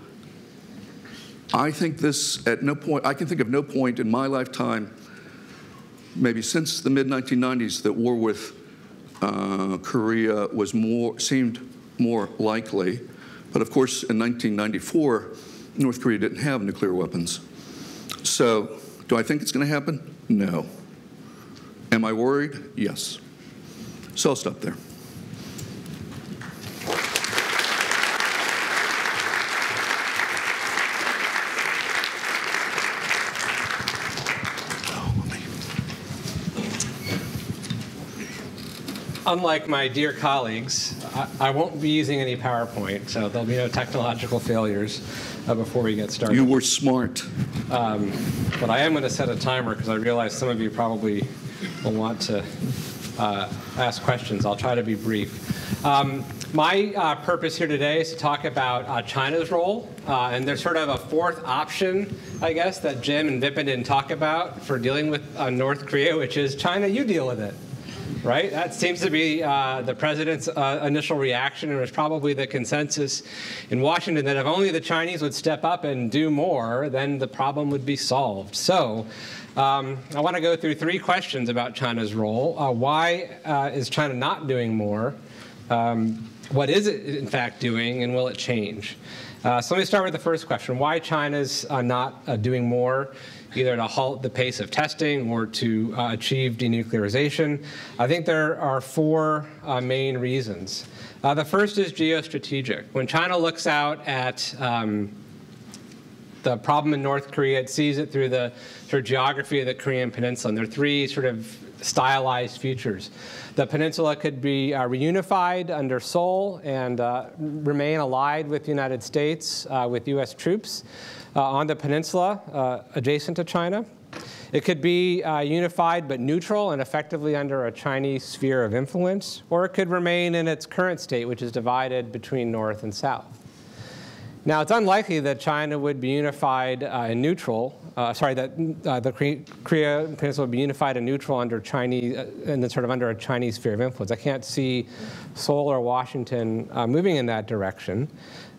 I think this, at no point, I can think of no point in my lifetime, maybe since the mid 1990s, that war with uh, Korea was more, seemed more likely. But of course, in 1994, North Korea didn't have nuclear weapons. So, do I think it's going to happen? No. Am I worried? Yes. So I'll stop there. Unlike my dear colleagues, I, I, won't be using any PowerPoint, so there'll be no technological failures uh, before we get started. You were smart. Um, but I am going to set a timer because I realize some of you probably will want to uh, ask questions. I'll try to be brief. Um, my uh, purpose here today is to talk about uh, China's role, uh, and there's sort of a fourth option, I guess, that Jim and Vipin didn't talk about for dealing with uh, North Korea, which is China, you deal with it right? That seems to be uh, the president's uh, initial reaction, and it was probably the consensus in Washington that if only the Chinese would step up and do more, then the problem would be solved. So. Um, I want to go through three questions about China's role. Uh, why uh, is China not doing more? Um, what is it, in fact, doing, and will it change? Uh, so let me start with the first question. Why China's uh, not doing more? Either to halt the pace of testing or to uh, achieve denuclearization. I think there are four uh, main reasons. Uh, the first is geostrategic. When China looks out at um, the problem in North Korea, it sees it through the of geography of the Korean Peninsula. And there are three sort of stylized futures. The peninsula could be uh, reunified under Seoul and uh, remain allied with the United States uh, with U.S. troops on the peninsula uh, adjacent to China. It could be uh, unified but neutral and effectively under a Chinese sphere of influence, or it could remain in its current state, which is divided between North and South. Now, it's unlikely that China would be unified uh, and neutral. Uh, sorry, that uh, the Korea Peninsula would be unified and neutral under Chinese, uh, and then sort of under a Chinese sphere of influence. I can't see Seoul or Washington uh, moving in that direction.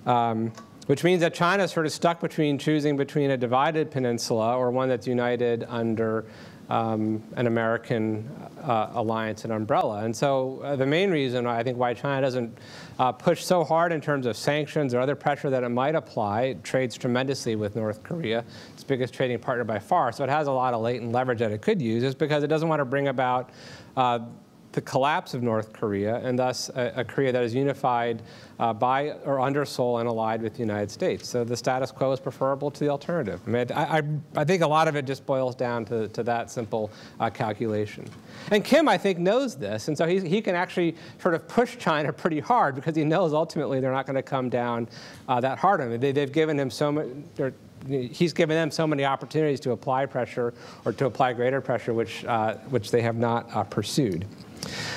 Um, which means that China is sort of stuck between choosing between a divided peninsula or one that's united under um, an American uh, alliance and umbrella. And so uh, the main reason I think why China doesn't uh, push so hard in terms of sanctions or other pressure that it might apply, it trades tremendously with North Korea, its biggest trading partner by far, so it has a lot of latent leverage that it could use, is because it doesn't want to bring about uh, the collapse of North Korea, and thus a, a Korea that is unified uh, by or under Seoul and allied with the United States. So the status quo is preferable to the alternative. I mean, I, I, I think a lot of it just boils down to, to that simple uh, calculation. And Kim, I think, knows this, and so he, he can actually sort of push China pretty hard because he knows ultimately they're not going to come down uh, that hard on him. They, have given him so much he's given them so many opportunities to apply pressure or to apply greater pressure, which, uh, which they have not uh, pursued.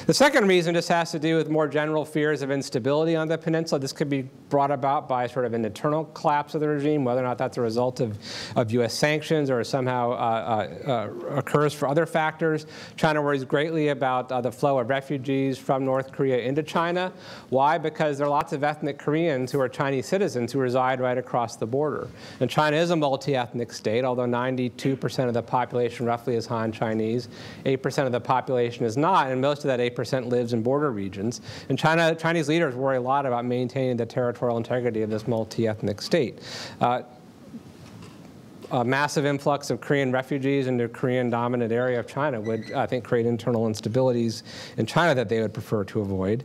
The second reason just has to do with more general fears of instability on the peninsula. This could be brought about by sort of an internal collapse of the regime, whether or not that's a result of, of U.S. sanctions or somehow uh, uh, uh, occurs for other factors. China worries greatly about uh, the flow of refugees from North Korea into China. Why? Because there are lots of ethnic Koreans who are Chinese citizens who reside right across the border. And China is a multi-ethnic state, although 92% of the population roughly is Han Chinese, 8% of the population is not, and most of that 8% lives in border regions. And China, Chinese leaders worry a lot about maintaining the territorial integrity of this multi-ethnic state. Uh, a massive influx of Korean refugees into a Korean-dominant area of China would, I think, create internal instabilities in China that they would prefer to avoid.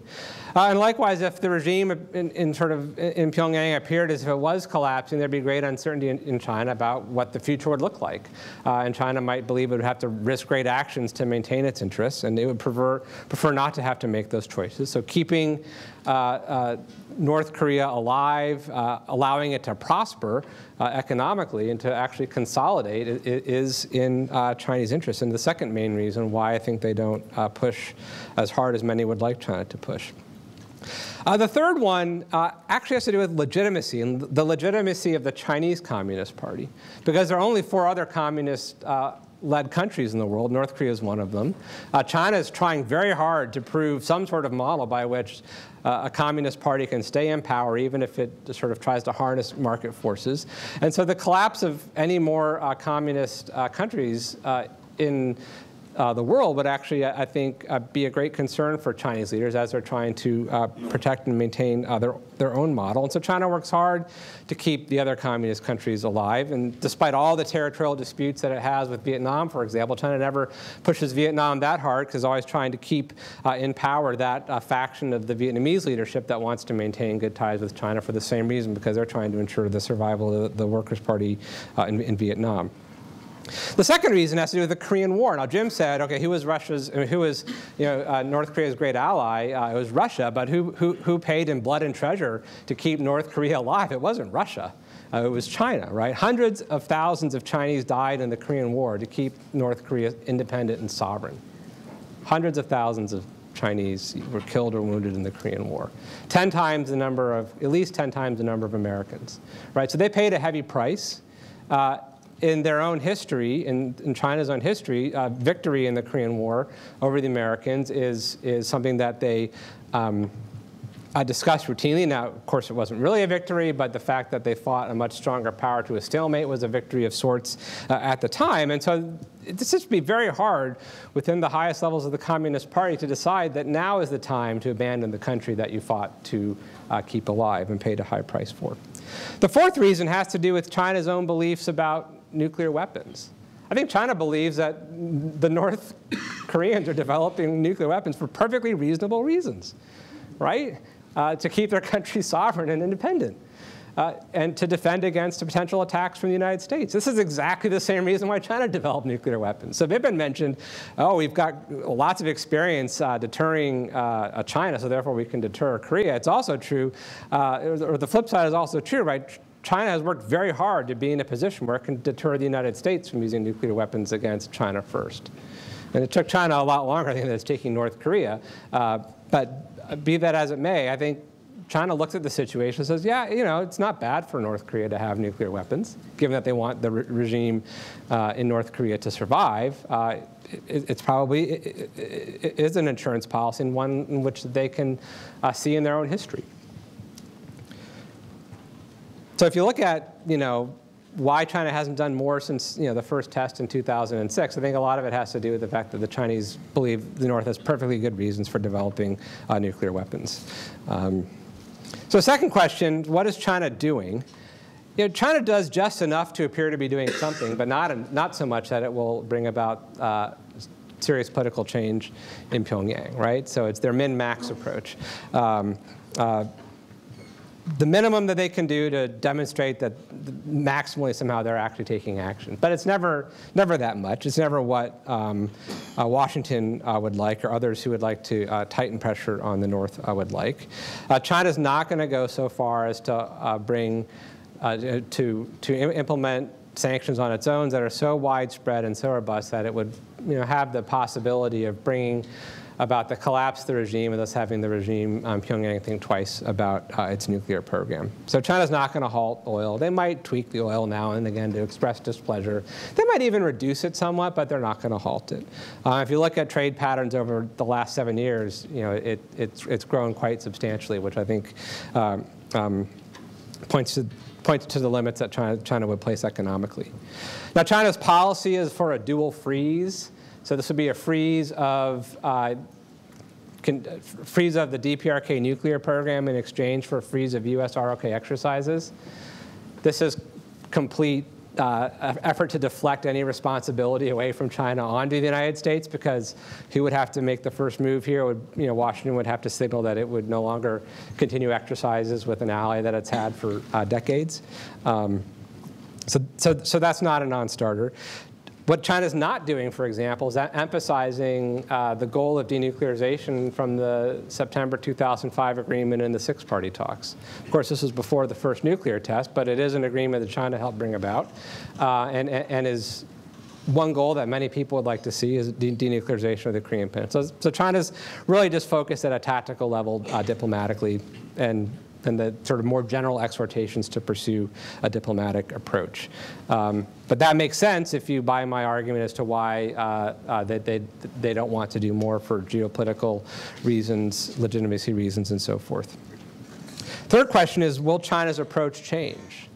Uh, and likewise, if the regime in, in, sort of in Pyongyang appeared as if it was collapsing, there'd be great uncertainty in, in China about what the future would look like. Uh, and China might believe it would have to risk great actions to maintain its interests, and it would prefer, prefer not to have to make those choices. So keeping North Korea alive, uh, allowing it to prosper uh, economically and to actually consolidate is in Chinese interest. And the second main reason why I think they don't push as hard as many would like China to push. Uh, the third one uh, actually has to do with legitimacy and the legitimacy of the Chinese Communist Party, because there are only four other communist uh, led countries in the world. North Korea is one of them. Uh, China is trying very hard to prove some sort of model by which uh, a communist party can stay in power even if it sort of tries to harness market forces. And so the collapse of any more uh, communist uh, countries uh, in uh, the world would actually, I think, uh, be a great concern for Chinese leaders as they're trying to uh, protect and maintain uh, their, their own model. And so China works hard to keep the other communist countries alive. And despite all the territorial disputes that it has with Vietnam, for example, China never pushes Vietnam that hard because it's always trying to keep uh, in power that uh, faction of the Vietnamese leadership that wants to maintain good ties with China for the same reason, because they're trying to ensure the survival of the, Workers' Party in, in Vietnam. The second reason has to do with the Korean War. Now, Jim said, okay, who was Russia's, who was, you know, uh, North Korea's great ally? Uh, it was Russia, but who, who, who paid in blood and treasure to keep North Korea alive? It wasn't Russia. Uh, it was China, right? Hundreds of thousands of Chinese died in the Korean War to keep North Korea independent and sovereign. Hundreds of thousands of Chinese were killed or wounded in the Korean War. 10 times the number of, at least 10 times the number of Americans, right? So they paid a heavy price. Uh, in their own history, in, in China's own history, uh, victory in the Korean War over the Americans is, is something that they um, uh, discussed routinely. Now, of course, it wasn't really a victory, but the fact that they fought a much stronger power to a stalemate was a victory of sorts uh, at the time. And so this would be very hard within the highest levels of the Communist Party to decide that now is the time to abandon the country that you fought to uh, keep alive and paid a high price for. The fourth reason has to do with China's own beliefs about nuclear weapons. I think China believes that the North Koreans are developing nuclear weapons for perfectly reasonable reasons, right? Uh, to keep their country sovereign and independent. uh, and to defend against potential attacks from the United States. This is exactly the same reason why China developed nuclear weapons. So Vipin mentioned, oh, we've got lots of experience uh, deterring uh, China, so therefore we can deter Korea. It's also true, uh, or the flip side is also true, right? China has worked very hard to be in a position where it can deter the United States from using nuclear weapons against China first. And it took China a lot longer than it's taking North Korea. Uh, but be that as it may, I think China looks at the situation and says, yeah, you know, it's not bad for North Korea to have nuclear weapons, given that they want the re regime uh, in North Korea to survive. Uh, it, it's probably it, it is an insurance policy and one in which they can uh, see in their own history. So if you look at, you know, why China hasn't done more since you know, the first test in 2006, I think a lot of it has to do with the fact that the Chinese believe the North has perfectly good reasons for developing uh, nuclear weapons. Um, so second question, what is China doing? You know, China does just enough to appear to be doing something, but not, not so much that it will bring about uh, serious political change in Pyongyang, right? So it's their min-max approach. Um, uh, the minimum that they can do to demonstrate that maximally somehow they're actually taking action. But it's never, never that much. It's never what um, uh, Washington uh, would like or others who would like to uh, tighten pressure on the North uh, would like. Uh, China's not going to go so far as to uh, bring, to, to implement sanctions on its own that are so widespread and so robust that it would you know, have the possibility of bringing about the collapse of the regime and thus having the regime, um, Pyongyang, think twice about uh, its nuclear program. So China's not going to halt oil. They might tweak the oil now and again to express displeasure. They might even reduce it somewhat, but they're not going to halt it. Uh, if you look at trade patterns over the last seven years, you know, it, it's, it's grown quite substantially, which I think um, um, points to points to the limits that China, China would place economically. Now, China's policy is for a dual freeze. So this would be a freeze of uh, can, freeze of the DPRK nuclear program in exchange for a freeze of U.S. ROK exercises. This is complete uh, effort to deflect any responsibility away from China onto the United States because who would have to make the first move here? Would, you know, Washington would have to signal that it would no longer continue exercises with an ally that it's had for uh, decades. Um, so, so, so that's not a non-starter. What China's not doing, for example, is emphasizing uh, the goal of denuclearization from the September 2005 agreement in the six-party talks. Of course, this was before the first nuclear test, but it is an agreement that China helped bring about uh, and, and is one goal that many people would like to see is de denuclearization of the Korean Peninsula. So, so China's really just focused at a tactical level uh, diplomatically and and the sort of more general exhortations to pursue a diplomatic approach. Um, but that makes sense if you buy my argument as to why uh, uh, they, they, they don't want to do more for geopolitical reasons, legitimacy reasons, and so forth. Third question is, will China's approach change?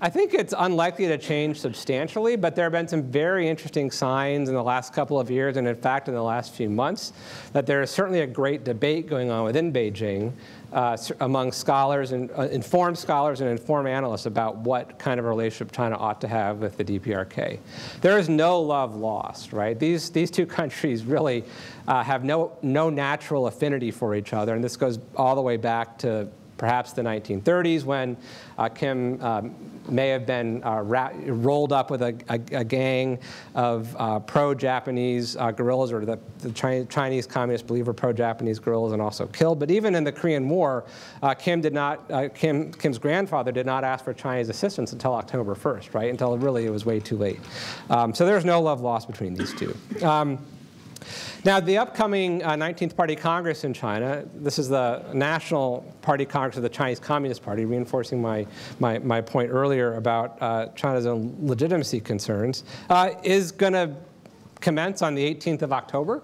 I think it's unlikely to change substantially, but there have been some very interesting signs in the last couple of years, and in fact in the last few months, that there is certainly a great debate going on within Beijing uh, among scholars and uh, informed scholars and informed analysts about what kind of relationship China ought to have with the DPRK. There is no love lost, right? These, these two countries really uh, have no, no natural affinity for each other, and this goes all the way back to perhaps the 1930s when uh, Kim um, may have been uh, rolled up with a, a, a gang of uh, pro-Japanese uh, guerrillas or the, the Chinese communists believe were pro-Japanese guerrillas and also killed. But even in the Korean War, uh, Kim did not, uh, Kim, Kim's grandfather did not ask for Chinese assistance until October 1st, right? Until really it was way too late. Um, so there's no love lost between these two. Um, now, the upcoming uh, 19th Party Congress in China, this is the National Party Congress of the Chinese Communist Party, reinforcing my, my, my point earlier about uh, China's own legitimacy concerns, uh, is going to commence on the 18th of October.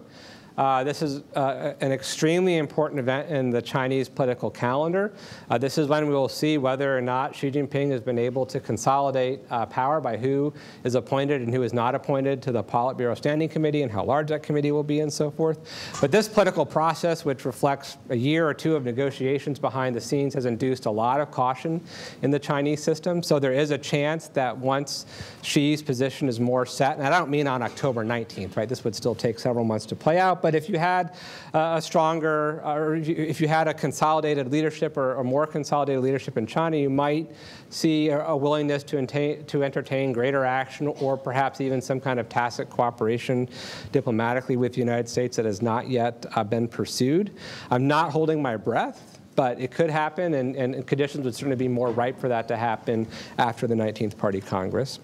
Uh, this is uh, an extremely important event in the Chinese political calendar. Uh, this is when we will see whether or not Xi Jinping has been able to consolidate uh, power by who is appointed and who is not appointed to the Politburo Standing Committee and how large that committee will be and so forth. But this political process, which reflects a year or two of negotiations behind the scenes, has induced a lot of caution in the Chinese system. So there is a chance that once Xi's position is more set, and I don't mean on October 19th, right? This would still take several months to play out, but if you had uh, a stronger, or if you had a consolidated leadership or, or more consolidated leadership in China, you might see a, a willingness to, entertain, to entertain greater action or perhaps even some kind of tacit cooperation diplomatically with the United States that has not yet uh, been pursued. I'm not holding my breath but it could happen, and, and, conditions would certainly be more ripe for that to happen after the 19th Party Congress.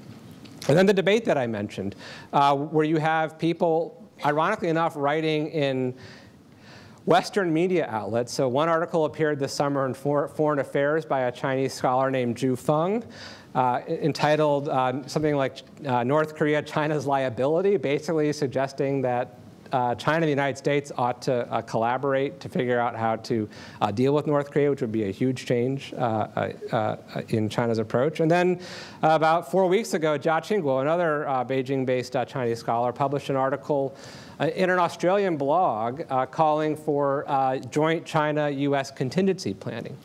And then the debate that I mentioned, uh, where you have people, ironically enough, writing in Western media outlets. So one article appeared this summer in For Foreign Affairs by a Chinese scholar named Zhu Feng, uh, entitled uh, something like uh, North Korea, China's Liability, basically suggesting that uh, China and the United States ought to uh, collaborate to figure out how to uh, deal with North Korea, which would be a huge change uh, uh, uh, in China's approach. And then about four weeks ago, Jia Qingguo, another Beijing-based Chinese scholar, published an article in an Australian blog calling for joint China-U.S. contingency planning.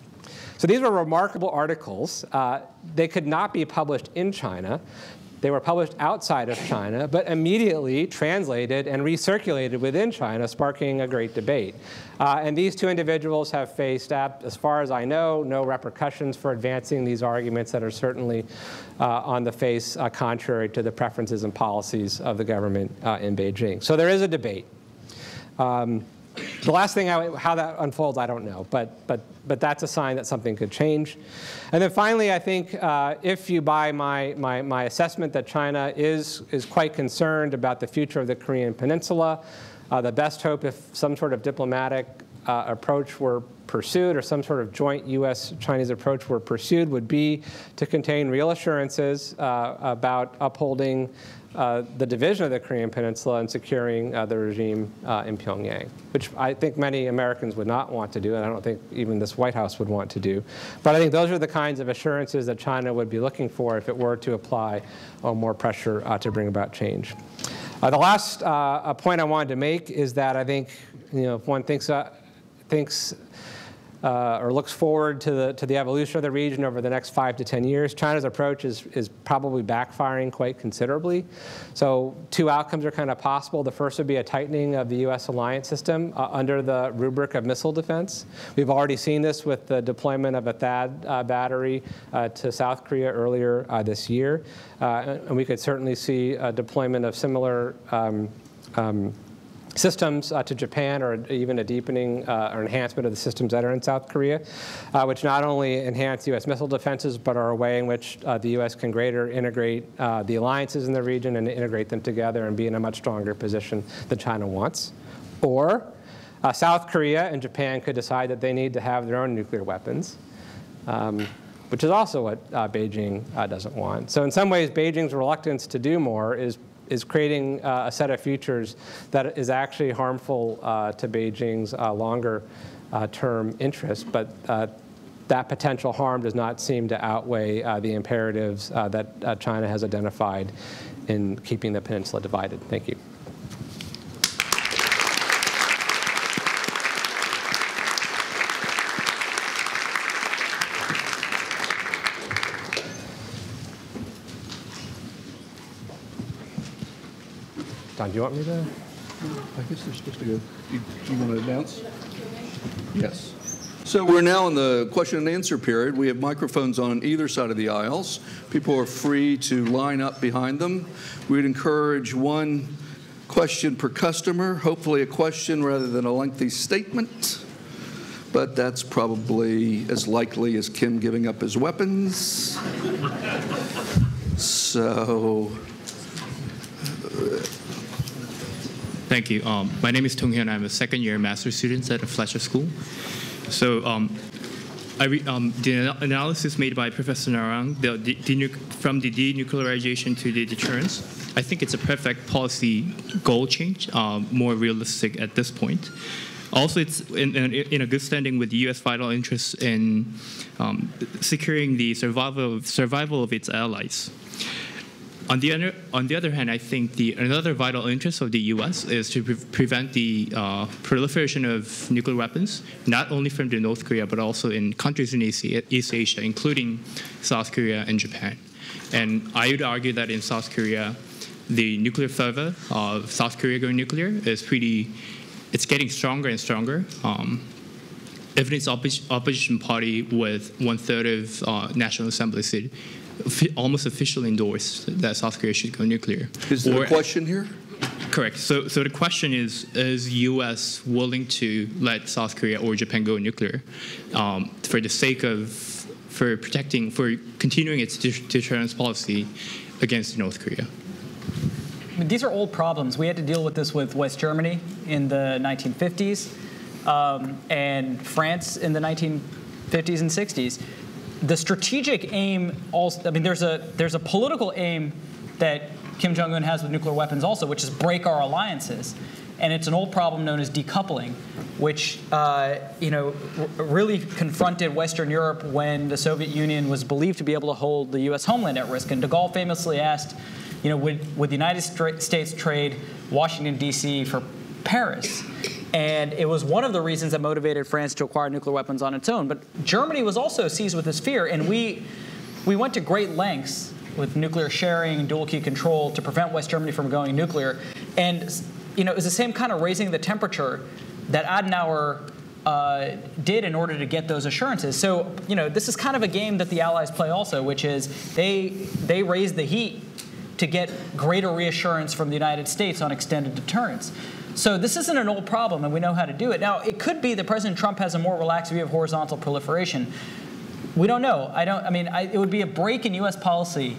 So these were remarkable articles. they could not be published in China they were published outside of China, but immediately translated and recirculated within China, sparking a great debate. Uh, and these two individuals have faced, as far as I know, no repercussions for advancing these arguments that are certainly uh, on the face uh, contrary to the preferences and policies of the government uh, in Beijing. So there is a debate. Um, the last thing, I, how that unfolds, I don't know, but, but, but that's a sign that something could change. And then finally, I think uh, if you buy my, my, my assessment that China is, is quite concerned about the future of the Korean Peninsula, uh, the best hope if some sort of diplomatic uh, approach were pursued or some sort of joint U.S.-Chinese approach were pursued would be to contain real assurances uh, about upholding the division of the Korean Peninsula and securing uh, the regime uh, in Pyongyang, which I think many Americans would not want to do, and I don't think even this White House would want to do. But I think those are the kinds of assurances that China would be looking for if it were to apply uh, more pressure uh, to bring about change. the last point I wanted to make is that I think, you know, if one thinks, thinks uh, or looks forward to the, to the evolution of the region over the next five to 10 years, China's approach is, is probably backfiring quite considerably. So two outcomes are kind of possible. The first would be a tightening of the U.S. alliance system uh, under the rubric of missile defense. We've already seen this with the deployment of a THAAD uh, battery uh, to South Korea earlier uh, this year. Uh, and we could certainly see a deployment of similar um, um, systems uh, to Japan or even a deepening uh, or enhancement of the systems that are in South Korea, uh, which not only enhance U.S. missile defenses, but are a way in which uh, the U.S. can greater integrate uh, the alliances in the region and integrate them together and be in a much stronger position than China wants. Or uh, South Korea and Japan could decide that they need to have their own nuclear weapons. Um, which is also what Beijing doesn't want. So in some ways, Beijing's reluctance to do more is is creating uh, a set of futures that is actually harmful uh, to Beijing's uh, longer term interests, but that potential harm does not seem to outweigh the imperatives that China has identified in keeping the peninsula divided. Thank you. Don, do you want me to? I guess they're supposed to go. Do you, do you want to announce? Yes. So we're now in the question and answer period. We have microphones on either side of the aisles. People are free to line up behind them. We'd encourage one question per customer, hopefully a question rather than a lengthy statement. But that's probably as likely as Kim giving up his weapons. so Thank you. Um, my name is Tung Hyun. I'm a second year master's student at Fletcher School. So um, um, the analysis made by Professor Narang the, the, from the denuclearization to the deterrence, I think it's a perfect policy goal change, um, more realistic at this point. Also, it's in, in, in, a good standing with the U.S. vital interests in um, securing the survival, survival of its allies. On the, other, on the other hand, I think the, another vital interest of the U.S. is to pre prevent the uh, proliferation of nuclear weapons, not only from the North Korea, but also in countries in East, East Asia, including South Korea and Japan. And I would argue that in South Korea, the nuclear fervor of South Korea going nuclear is pretty it's getting stronger and stronger. Um, even its opposition, party with one third of uh, National Assembly seat almost officially endorsed that South Korea should go nuclear. Is there Or- a question here? Correct. So, so the question is: Is U.S. willing to let South Korea or Japan go nuclear um, for the sake of for protecting for continuing its deterrence policy against North Korea? I mean, these are old problems. We had to deal with this with West Germany in the 1950s um, and France in the 1950s and 60s. The strategic aim also, I mean, there's a, there's a political aim that Kim Jong un has with nuclear weapons also, which is break our alliances. And it's an old problem known as decoupling, which uh, you know really confronted Western Europe when the Soviet Union was believed to be able to hold the U.S. homeland at risk. And de Gaulle famously asked, you know, would, would the United States trade Washington, D.C. for Paris? And it was one of the reasons that motivated France to acquire nuclear weapons on its own. But Germany was also seized with this fear, and we, we went to great lengths with nuclear sharing dual key control to prevent West Germany from going nuclear. And you know, it was the same kind of raising the temperature that Adenauer uh, did in order to get those assurances. So, you know, this is kind of a game that the Allies play also, which is they they raise the heat to get greater reassurance from the United States on extended deterrence. So this isn't an old problem, and we know how to do it. Now, it could be that President Trump has a more relaxed view of horizontal proliferation. We don't know. I don't. I mean, I, it would be a break in U.S. policy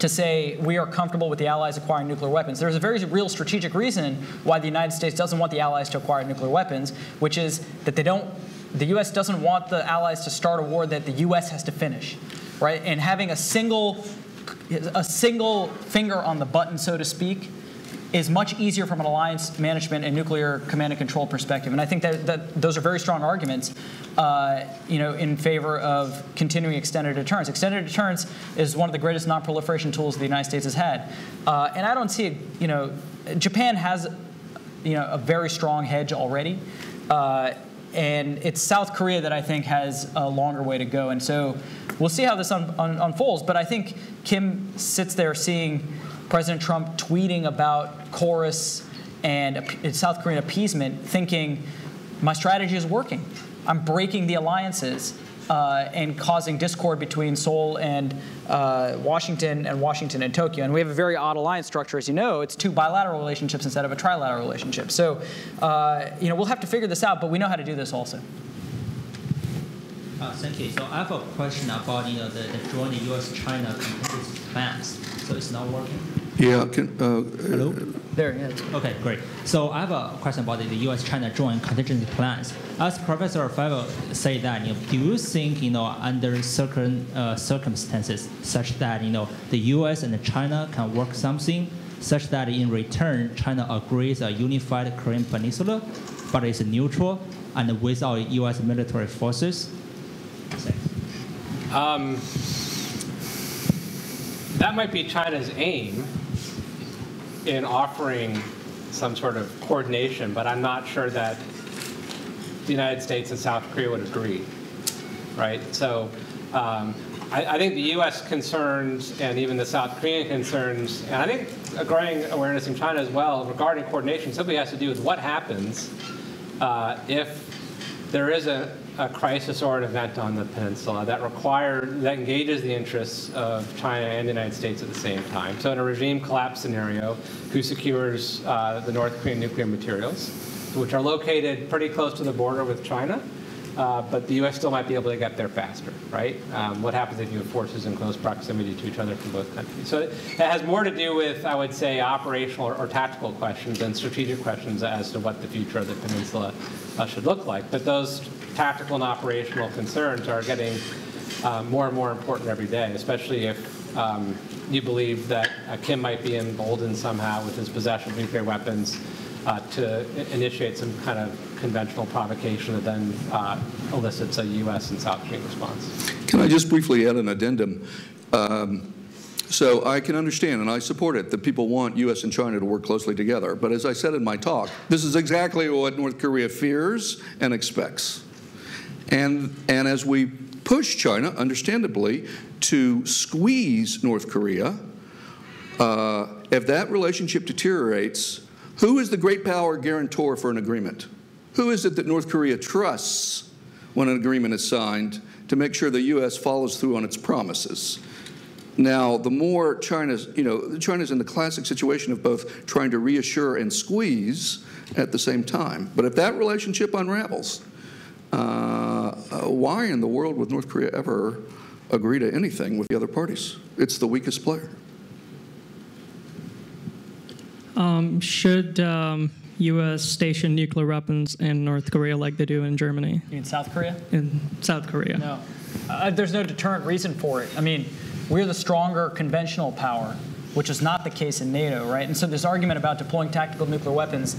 to say we are comfortable with the Allies acquiring nuclear weapons. There's a very real strategic reason why the United States doesn't want the Allies to acquire nuclear weapons, which is that they don't. The U.S. doesn't want the Allies to start a war that the U.S. has to finish, right? And having a single, a single finger on the button, so to speak, is much easier from an alliance management and nuclear command and control perspective. And I think that, that those are very strong arguments, uh, you know, in favor of continuing extended deterrence. Extended deterrence is one of the greatest non-proliferation tools the United States has had. Uh, and I don't see, it, you know, Japan has, you know, a very strong hedge already. Uh, and it's South Korea that I think has a longer way to go. And so we'll see how this un- un- unfolds. But I think Kim sits there seeing President Trump tweeting about chorus and South Korean appeasement, thinking, my strategy is working. I'm breaking the alliances uh, and causing discord between Seoul and uh, Washington and Washington and Tokyo. And we have a very odd alliance structure, as you know. It's two bilateral relationships instead of a trilateral relationship. So, uh, you know, we'll have to figure this out, but we know how to do this also. Uh, Thank you. So I have a question about, you know, the the joint U.S.-China contingency plans. So it's not working? Yeah, can, uh, Hello? There, yeah. it's- Okay, great. So I have a question about the U.S.-China joint contingency plans. As Professor Fravel said that, you know, do you think, you know, under certain uh, circumstances, such that, you know, the U.S. and China can work something, such that in return, China agrees a unified Korean peninsula, but it's neutral and without U.S. military forces? Um, that might be China's aim in offering some sort of coordination, but I'm not sure that the United States and South Korea would agree, right? So um, I, I think the U.S. concerns and even the South Korean concerns, and I think a growing awareness in China as well regarding coordination simply has to do with what happens uh, if there is a, a crisis or an event on the peninsula that require that engages the interests of China and the United States at the same time. So in a regime collapse scenario, who secures uh, the North Korean nuclear materials, which are located pretty close to the border with China, uh, but the U.S. still might be able to get there faster, right? Um, what happens if you have forces in close proximity to each other from both countries? So it, has more to do with, I would say, operational or, or tactical questions than strategic questions as to what the future of the peninsula uh, should look like. But those tactical and operational concerns are getting uh, more and more important every day, especially if um, you believe that uh, Kim might be emboldened somehow with his possession of nuclear weapons uh, to initiate some kind of conventional provocation that then uh, elicits a U.S. and South Korean response. Can I just briefly add an addendum? Um, So I can understand, and I support it, that people want U.S. and China to work closely together. But as I said in my talk, this is exactly what North Korea fears and expects. And, and as we push China, understandably, to squeeze North Korea, uh, if that relationship deteriorates, Who is the great power guarantor for an agreement? Who is it that North Korea trusts when an agreement is signed to make sure the U.S. follows through on its promises? Now, the more China's, you know, China's in the classic situation of both trying to reassure and squeeze at the same time. But if that relationship unravels, uh, uh, why in the world would North Korea ever agree to anything with the other parties? It's the weakest player. Um, should um, U.S. station nuclear weapons in North Korea like they do in Germany, You mean South Korea? in South Korea? No. Uh, there's no deterrent reason for it. I mean, we're the stronger conventional power, which is not the case in NATO, right? And so this argument about deploying tactical nuclear weapons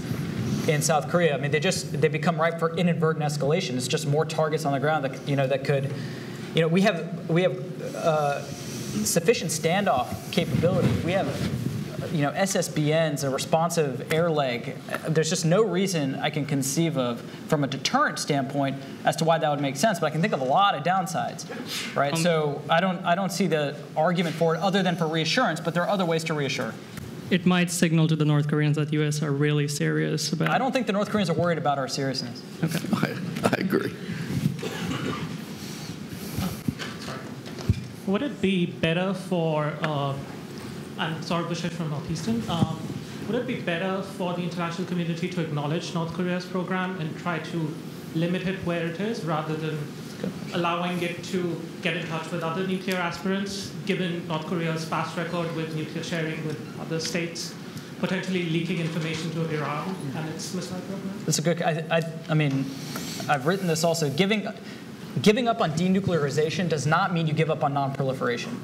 in South Korea, I mean, they just they become ripe for inadvertent escalation. It's just more targets on the ground that you know that could, you know, we have we have uh, sufficient standoff capability. We have you know, SSBNs, a responsive air leg. There's just no reason I can conceive of from a deterrent standpoint as to why that would make sense. But I can think of a lot of downsides, right? so I don't, I don't see the argument for it other than for reassurance. But there are other ways to reassure. It might signal to the North Koreans that the U.S. are really serious about. I don't think the North Koreans are worried about our seriousness. I, I agree. Would it be better for, uh, I'm sorry, Bashir from Northeastern, um, would it be better for the international community to acknowledge North Korea's program and try to limit it where it is rather than allowing it to get in touch with other nuclear aspirants, given North Korea's past record with nuclear sharing with other states, potentially leaking information to Iran and its missile program? That's a good. I, I, I mean, I've written this also. Giving, giving up on denuclearization does not mean you give up on non-proliferation.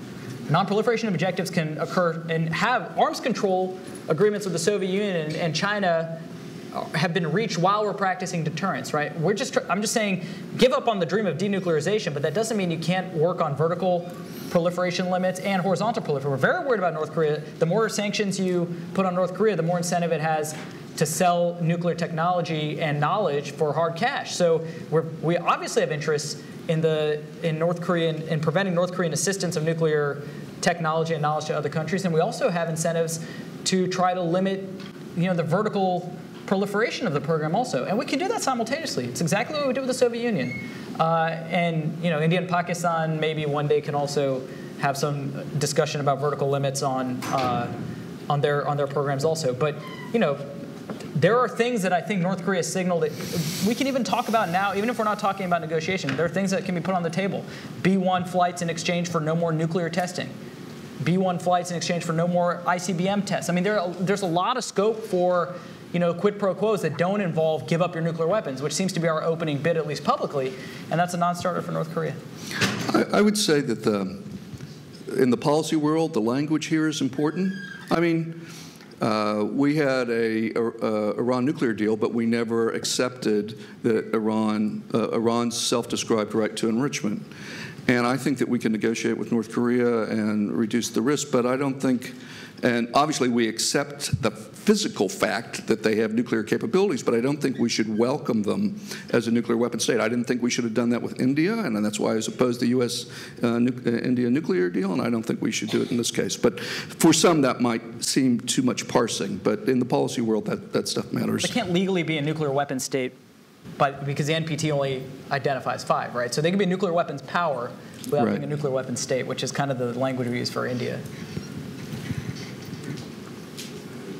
Non-proliferation objectives can occur and have arms control agreements with the Soviet Union and, and China have been reached while we're practicing deterrence, right? We're just, I'm just saying, give up on the dream of denuclearization, but that doesn't mean you can't work on vertical proliferation limits and horizontal proliferation. We're very worried about North Korea. The more sanctions you put on North Korea, the more incentive it has to sell nuclear technology and knowledge for hard cash. So we obviously have interests in the in North Korean in preventing North Korean assistance of nuclear technology and knowledge to other countries, and we also have incentives to try to limit, you know, the vertical proliferation of the program also. And we can do that simultaneously. It's exactly what we did with the Soviet Union. Uh, and you know, India and Pakistan maybe one day can also have some discussion about vertical limits on uh, on their on their programs also. But you know, there are things that I think North Korea signaled that we can even talk about now, even if we're not talking about negotiation. There are things that can be put on the table. B-1 flights in exchange for no more nuclear testing. B-1 flights in exchange for no more ICBM tests. I mean, there are, there's a lot of scope for you know, quid pro quos that don't involve give up your nuclear weapons, which seems to be our opening bid, at least publicly, and that's a non-starter for North Korea. I, I would say that the, in the policy world, the language here is important. I mean, uh, we had a, a, a, Iran nuclear deal, but we never accepted that Iran, uh, Iran's self-described right to enrichment. And I think that we can negotiate with North Korea and reduce the risk, but I don't think, and obviously we accept the physical fact that they have nuclear capabilities, but I don't think we should welcome them as a nuclear weapon state. I didn't think we should have done that with India, and that's why I was opposed to the U.S. Uh, nu uh, India nuclear deal, and I don't think we should do it in this case. But for some, that might seem too much parsing, but in the policy world, that, that stuff matters. They can't legally be a nuclear weapon state but because the NPT only identifies five, right? So they can be a nuclear weapons power without right. being a nuclear weapons state, which is kind of the language we use for India.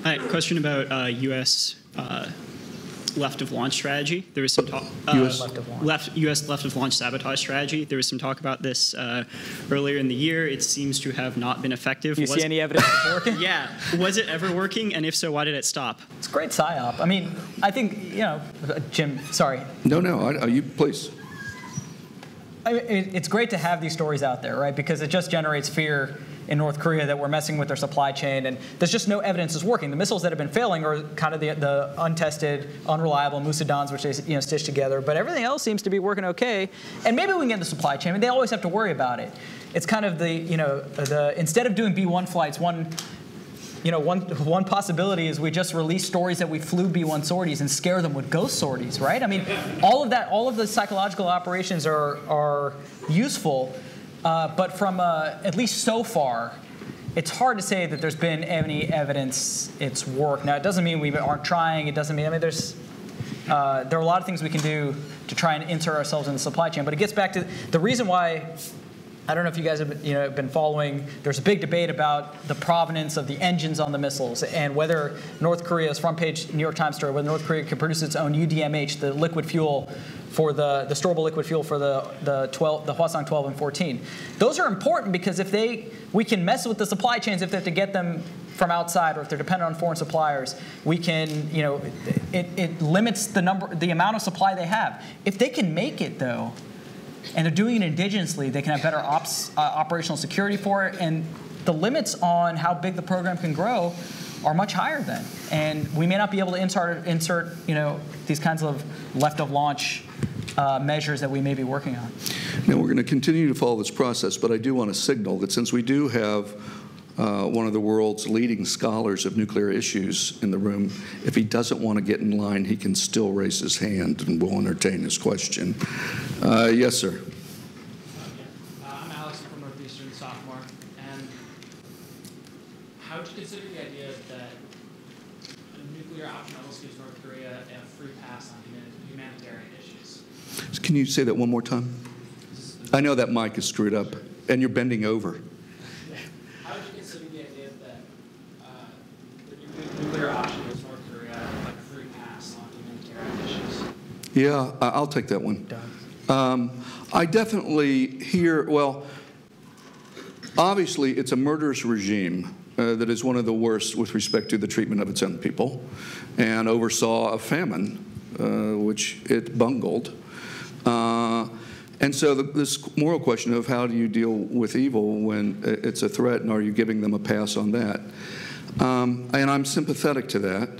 Hi, question about uh, U.S. Uh, left of launch strategy. There was some talk. Uh, U.S. left of launch. Left, U.S. left of launch sabotage strategy. There was some talk about this uh, earlier in the year. It seems to have not been effective. Do you was, see any evidence of working? yeah. Was it ever working? And if so, why did it stop? It's great psyop. I mean, I think you know, Jim. Sorry. No, no. I, you please. I mean, it, it's great to have these stories out there, right? Because it just generates fear in North Korea that we're messing with their supply chain, and there's just no evidence it's working. The missiles that have been failing are kind of the, the untested, unreliable Musudans, which they you know stitch together. But everything else seems to be working okay, and maybe we can get the supply chain. I mean, they always have to worry about it. It's kind of the you know the instead of doing B-1 flights, one you know, one, one possibility is we just release stories that we flew B-1 sorties and scare them with ghost sorties, right? I mean, all of that, all of the psychological operations are, are useful, uh, but from uh, at least so far, it's hard to say that there's been any evidence it's worked. Now, it doesn't mean we aren't trying. It doesn't mean, I mean, there's, uh, there are a lot of things we can do to try and insert ourselves in the supply chain. But it gets back to the reason why I don't know if you guys have been, you know, been following. There's a big debate about the provenance of the engines on the missiles and whether North Korea's front page New York Times story, whether North Korea can produce its own UDMH, the liquid fuel for the, the storable liquid fuel for the, the 12 the Hwasong 12 and 14. Those are important because if they we can mess with the supply chains if they have to get them from outside or if they're dependent on foreign suppliers, we can, you know, it, it limits the number the amount of supply they have. If they can make it though, and they're doing it indigenously, they can have better ops, uh, operational security for it, and the limits on how big the program can grow are much higher then. And we may not be able to insert, insert you know, these kinds of left of launch uh, measures that we may be working on. Now, we're going to continue to follow this process, but I do want to signal that since we do have uh, one of the world's leading scholars of nuclear issues in the room. If he doesn't want to get in line, he can still raise his hand and we'll entertain his question. Uh, yes, sir. Uh, I'm Alex from Northeastern, sophomore. And how would you consider the idea that a nuclear option almost gives North Korea a free pass on humanitarian issues? Can you say that one more time? I know that mic is screwed up, and you're bending over. How would you consider the idea that uh, the nuclear option gives North Korea like free pass on humanitarian issues? Yeah, I- I'll take that one. Um, I definitely hear, well, obviously, it's a murderous regime uh, that is one of the worst with respect to the treatment of its own people and oversaw a famine, uh, which it bungled. Uh, and so the, this moral question of how do you deal with evil when it's a threat and are you giving them a pass on that? Um, and I'm sympathetic to that.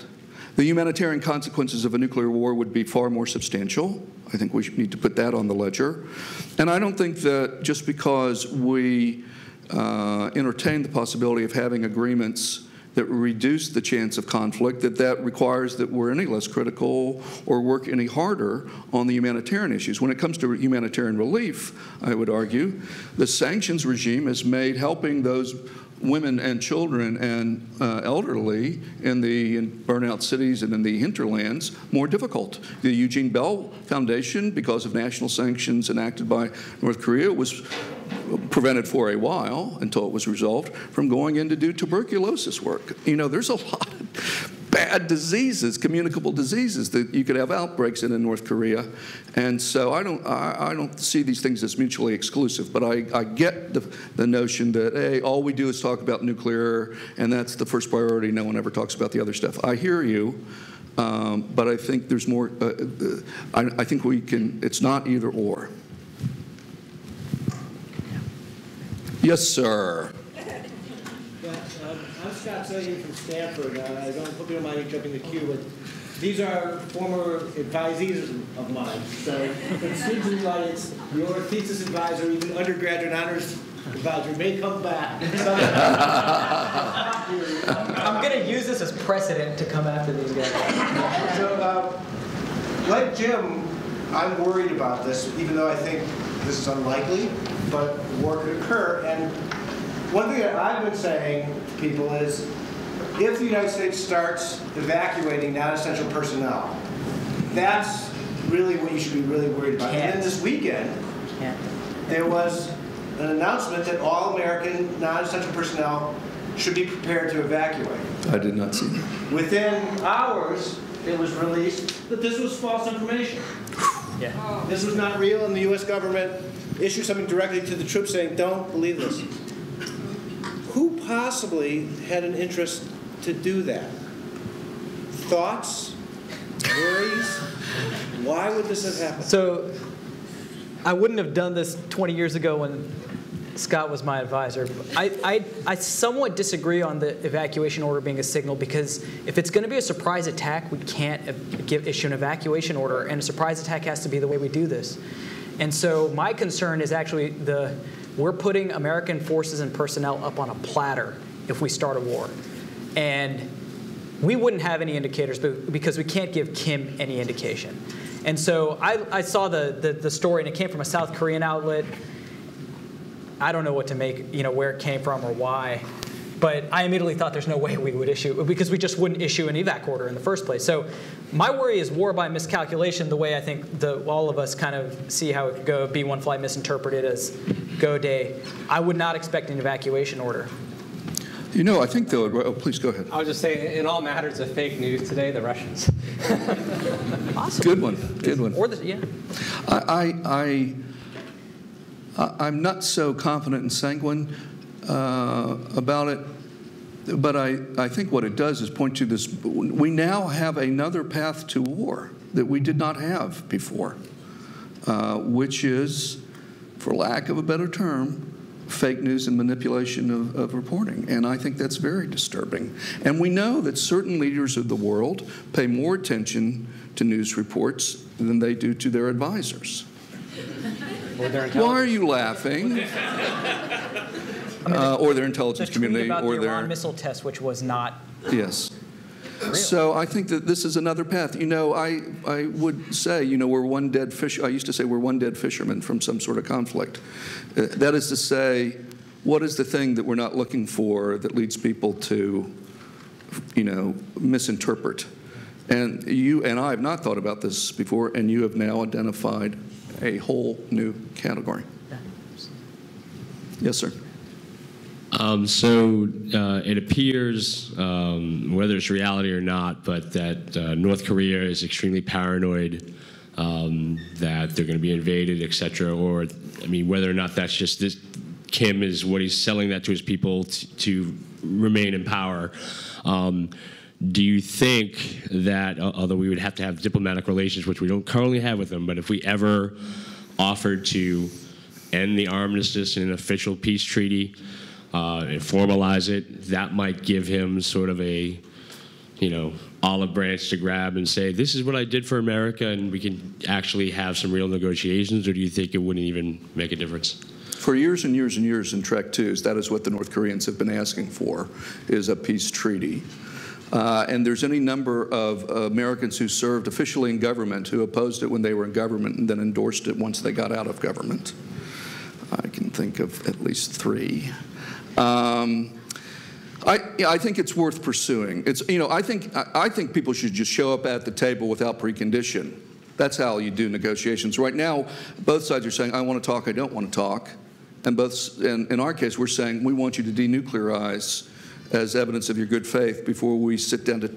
The humanitarian consequences of a nuclear war would be far more substantial. I think we need to put that on the ledger. And I don't think that just because we uh, entertain the possibility of having agreements that reduce the chance of conflict, that that requires that we're any less critical or work any harder on the humanitarian issues. When it comes to humanitarian relief, I would argue, the sanctions regime has made helping those women and children and uh, elderly in the in burnout cities and in the hinterlands more difficult. The Eugene Bell Foundation, because of national sanctions enacted by North Korea, was prevented for a while until it was resolved from going in to do tuberculosis work. You know, there's a lot of bad diseases, communicable diseases that you could have outbreaks in in North Korea, and so I don't I, I don't see these things as mutually exclusive. But I, I get the, the notion that hey, all we do is talk about nuclear, and that's the first priority. No one ever talks about the other stuff. I hear you. Um, but I think there's more. Uh, uh, I, I think we can. It's not either or. Yes, sir. Yeah, I'm Scott Sagan from Stanford. Uh, I don't hope you don't mind me jumping the queue, but these are former advisees of mine. So it seems to me like it's your thesis advisor, even undergraduate honors advisor, may come back. I'm going to use this as precedent to come after these guys. So, uh, like Jim, I'm worried about this, even though I think this is unlikely, but war could occur. And one thing that I've been saying to people is, if the United States starts evacuating non-essential personnel, that's really what you should be really worried about. And then this weekend, there was an announcement that all American non-essential personnel should be prepared to evacuate. I did not see that. Within hours, it was released that this was false information. Yeah. This was not real, and the U.S. government issued something directly to the troops saying, don't believe this. Who possibly had an interest to do that? Thoughts? Worries? Why would this have happened? So I wouldn't have done this 20 years ago when Scott was my advisor. I, I, I somewhat disagree on the evacuation order being a signal because if it's going to be a surprise attack, we can't give, issue an evacuation order, and a surprise attack has to be the way we do this. And so my concern is actually the we're putting American forces and personnel up on a platter if we start a war. And we wouldn't have any indicators because we can't give Kim any indication. And so I, I saw the, the, the story, and it came from a South Korean outlet. I don't know what to make, you know, where it came from or why. But I immediately thought there's no way we would issue because we just wouldn't issue an evac order in the first place. So my worry is war by miscalculation. The way I think the, all of us kind of see how it could go, B1 flight misinterpreted as go day. I would not expect an evacuation order. You know, I think though, oh, please go ahead. I was just saying, in all matters of fake news today, the Russians. awesome. Good one, good one. Or the, yeah. I, I, I, I'm not so confident and sanguine uh, about it, but I, I think what it does is point to this. We now have another path to war that we did not have before, uh, which is, for lack of a better term, fake news and manipulation of, of, reporting. And I think that's very disturbing. And we know that certain leaders of the world pay more attention to news reports than they do to their advisors. Why are you laughing? Uh, or their intelligence the community, about or the their Iran missile test, which was not. Yes. So I think that this is another path. You know, I, I would say, you know, we're one dead fish. I used to say we're one dead fisherman from some sort of conflict. Uh, that is to say, what is the thing that we're not looking for that leads people to, you know, misinterpret? And you and I have not thought about this before, and you have now identified a whole new category. Yes, sir. Um, so uh, it appears, um, whether it's reality or not, but that uh, North Korea is extremely paranoid um, that they're going to be invaded, et cetera. Or, I mean, whether or not that's just this, Kim is what he's selling that to his people to remain in power. Um, do you think that, although we would have to have diplomatic relations, which we don't currently have with them, but if we ever offered to end the armistice in an official peace treaty, uh, and formalize it, that might give him sort of a, you know, olive branch to grab and say, this is what I did for America, and we can actually have some real negotiations, or do you think it wouldn't even make a difference? For years and years and years in Track 2s, that is what the North Koreans have been asking for, is a peace treaty. Uh, and there's any number of uh, Americans who served officially in government who opposed it when they were in government and then endorsed it once they got out of government. I can think of at least three. Um, I, I think it's worth pursuing. It's, you know, I think, I think people should just show up at the table without precondition. That's how you do negotiations. Right now, both sides are saying, I want to talk, I don't want to talk. And both, and in our case, we're saying, we want you to denuclearize as evidence of your good faith before we sit down to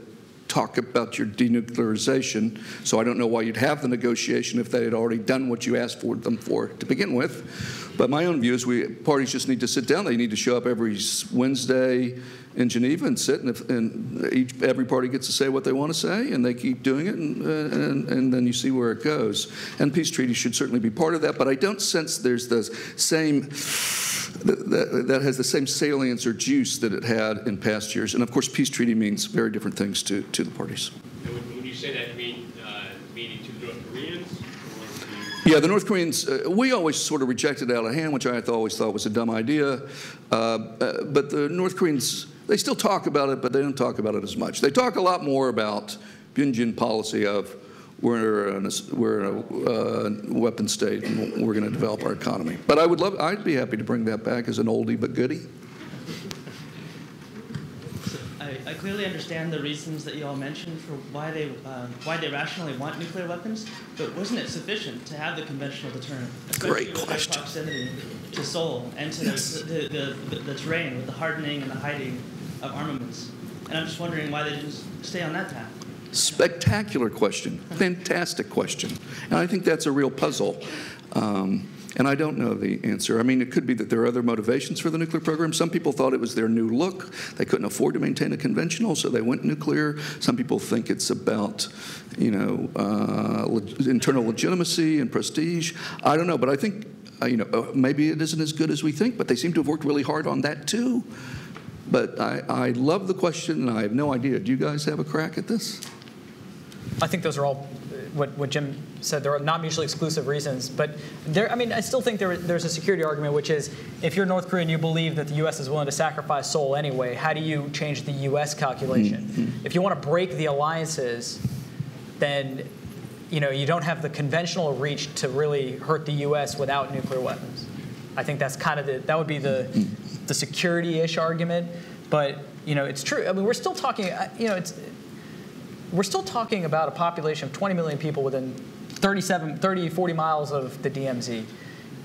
talk about your denuclearization. So I don't know why you'd have the negotiation if they had already done what you asked for them for to begin with. But my own view is we parties just need to sit down. They need to show up every Wednesday in Geneva and sit, and, if, and each, every party gets to say what they want to say, and they keep doing it, and, uh, and, and then you see where it goes. And peace treaties should certainly be part of that, but I don't sense there's the same that, that, has the same salience or juice that it had in past years. And of course, peace treaty means very different things to, to the parties. And when you say that, you mean uh, meaning to the North Koreans? Yeah, the North Koreans, uh, we always sort of rejected out of hand, which I always thought was a dumb idea. Uh, uh, but the North Koreans, they still talk about it, but they don't talk about it as much. They talk a lot more about byungjin policy of we're in a, we're in a uh, weapon state and we're going to develop our economy. But I would love, I'd be happy to bring that back as an oldie but goodie. I, I clearly understand the reasons that you all mentioned for why they uh, why they rationally want nuclear weapons, but wasn't it sufficient to have the conventional deterrent, especially Great question. their proximity to Seoul and to Yes. the, the, the, the terrain with the hardening and the hiding of armaments? And I'm just wondering why they didn't stay on that path. Spectacular question. Fantastic question. And I think that's a real puzzle. Um, and I don't know the answer. I mean, it could be that there are other motivations for the nuclear program. Some people thought it was their new look. They couldn't afford to maintain a conventional, so they went nuclear. Some people think it's about, you know, uh, leg- internal legitimacy and prestige. I don't know, but I think, uh, you know, uh, maybe it isn't as good as we think, but they seem to have worked really hard on that too. But I, I love the question, and I have no idea. Do you guys have a crack at this? I think those are all uh, what, what Jim said. There are not mutually exclusive reasons, but there. I mean, I still think there, there's a security argument, which is if you're North Korea and you believe that the U.S. is willing to sacrifice Seoul anyway, how do you change the U.S. calculation? Mm-hmm. Mm-hmm. If you want to break the alliances, then you know you don't have the conventional reach to really hurt the U.S. without nuclear weapons. I think that's kind of the that would be the mm-hmm. the security-ish argument. but you know, it's true. I mean, we're still talking. uh, You know, it's we're still talking about a population of 20 million people within 37, 30, 40 miles of the DMZ.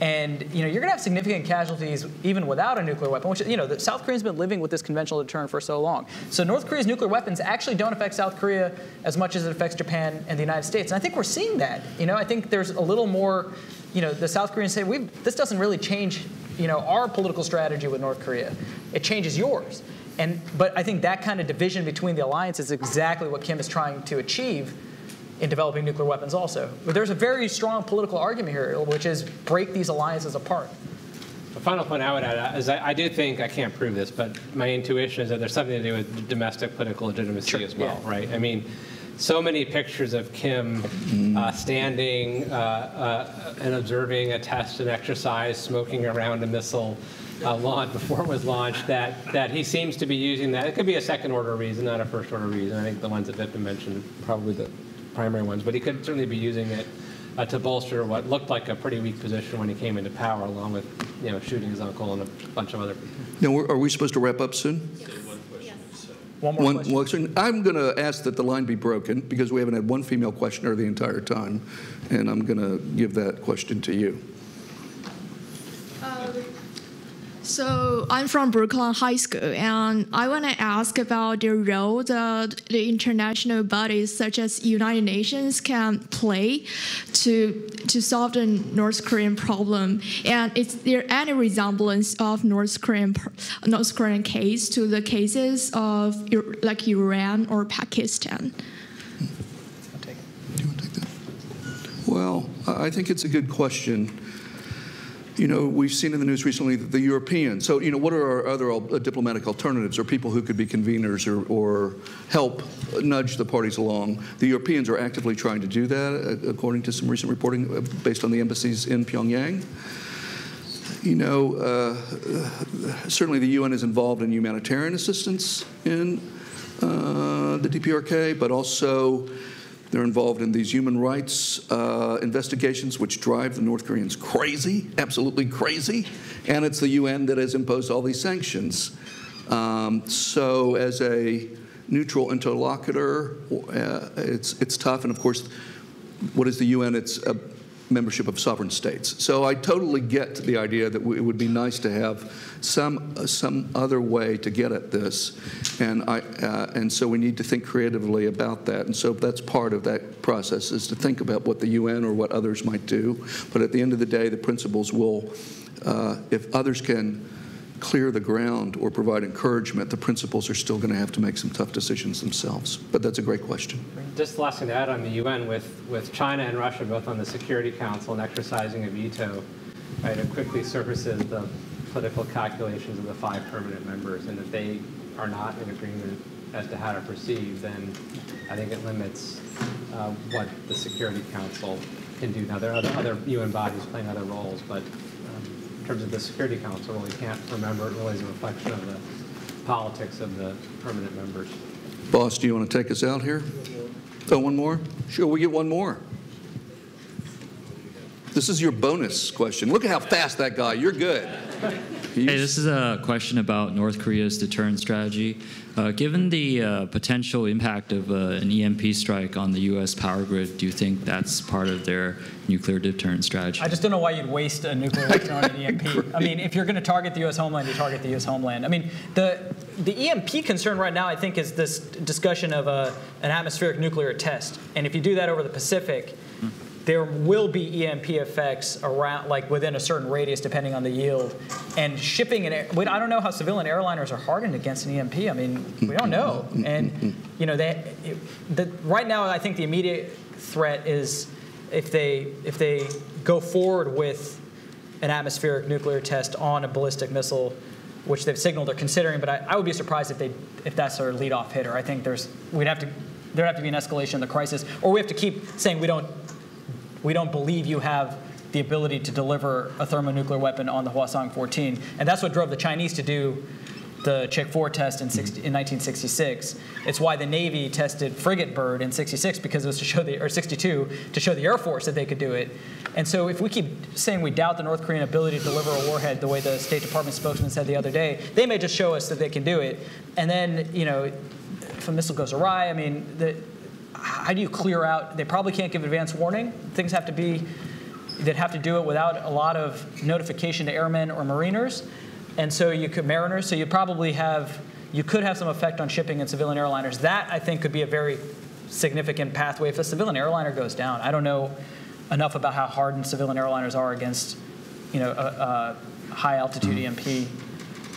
And you know, you're going to have significant casualties even without a nuclear weapon. Which you know, the South Korea's been living with this conventional deterrent for so long. So North Korea's nuclear weapons actually don't affect South Korea as much as it affects Japan and the United States. And I think we're seeing that. You know, I think there's a little more. You know, the South Koreans say, we this doesn't really change. You know, our political strategy with North Korea. It changes yours. And but I think that kind of division between the alliance is exactly what Kim is trying to achieve in developing nuclear weapons also. But there's a very strong political argument here, which is break these alliances apart. The final point I would add is I, I do think, I can't prove this, but my intuition is that there's something to do with domestic political legitimacy as well, right? I mean, so many pictures of Kim uh, standing uh, uh, and observing a test and exercise, smoking around a missile uh, launch before it was launched, that, that he seems to be using that. It could be a second order reason, not a first order reason. I think the ones that Vipin mentioned are probably the primary ones, but he could certainly be using it uh, to bolster what looked like a pretty weak position when he came into power, along with you know shooting his uncle and a bunch of other people. Now, we're- we supposed to wrap up soon? One more One, question. one question. I'm going to ask that the line be broken because we haven't had one female questioner the entire time, and I'm going to give that question to you. So I'm from Brooklyn High School, and I want to ask about the role that the international bodies such as United Nations can play to to solve the North Korean problem. And is there any resemblance of North Korean North Korean case to the cases of like Iran or Pakistan? Well, I I think it's a good question. You know, we've seen in the news recently that the Europeans, so, you know, what are our other uh, diplomatic alternatives or people who could be conveners or, or help nudge the parties along? The Europeans are actively trying to do that, uh, according to some recent reporting uh, based on the embassies in Pyongyang. You know, uh, certainly the UN is involved in humanitarian assistance in uh, the DPRK, but also they're involved in these human rights uh, investigations, which drive the North Koreans crazy, absolutely crazy. And it's the UN that has imposed all these sanctions. Um, so, as a neutral interlocutor, uh, it's, it's tough. And of course, what is the UN? It's a membership of sovereign states. So I totally get the idea that it would be nice to have some some other way to get at this, and I uh, and so we need to think creatively about that. And so that's part of that process is to think about what the UN or what others might do. But at the end of the day, the principles will, uh, if others can clear the ground or provide encouragement, the principals are still going to have to make some tough decisions themselves. But that's a great question. Just the last thing to add on the UN with, with China and Russia both on the Security Council and exercising a veto, right, it quickly surfaces the political calculations of the five permanent members. And if they are not in agreement as to how to proceed, then I think it limits uh, what the Security Council can do. Now, there are other, other UN bodies playing other roles, but terms of the Security Council, we can't remember it really is a reflection of the politics of the permanent members. Boss, do you want to take us out here? Oh, one more? Sure, we get one more. This is your bonus question. Look at how fast that guy. You're good. Hey, this is a question about North Korea's deterrent strategy. Uh, given the uh, potential impact of uh, an EMP strike on the U.S. power grid, do you think that's part of their nuclear deterrent strategy? I just don't know why you'd waste a nuclear weapon on an EMP. I mean, if you're going to target the U.S. homeland, you target the U.S. homeland. I mean, the the EMP concern right now, I think, is this discussion of a, an atmospheric nuclear test. And if you do that over the Pacific, there will be EMP effects around, like within a certain radius, depending on the yield. And shipping an, air- I don't know how civilian airliners are hardened against an EMP. I mean, we don't know. And you know, they, it, the, right now, I think the immediate threat is if they if they go forward with an atmospheric nuclear test on a ballistic missile, which they've signaled they're considering. But I, I would be surprised if they if that's their lead-off hitter. I think there's we'd have to there'd have to be an escalation of the crisis, or we have to keep saying we don't we don't believe you have the ability to deliver a thermonuclear weapon on the Hwasong 14. And that's what drove the Chinese to do the CHIC-4 test in, 60, in 1966. It's why the Navy tested Frigate Bird in 66 because it was to show the, or 62, to show the Air Force that they could do it. And so if we keep saying we doubt the North Korean ability to deliver a warhead the way the State Department spokesman said the other day, they may just show us that they can do it. And then, you know, if a missile goes awry, I mean, the, how do you clear out? They probably can't give advance warning. Things have to be, they'd have to do it without a lot of notification to airmen or mariners. And so you could, mariners, so you probably have, you could have some effect on shipping and civilian airliners. That, I think, could be a very significant pathway if a civilian airliner goes down. I don't know enough about how hardened civilian airliners are against, you know, a, a high altitude EMP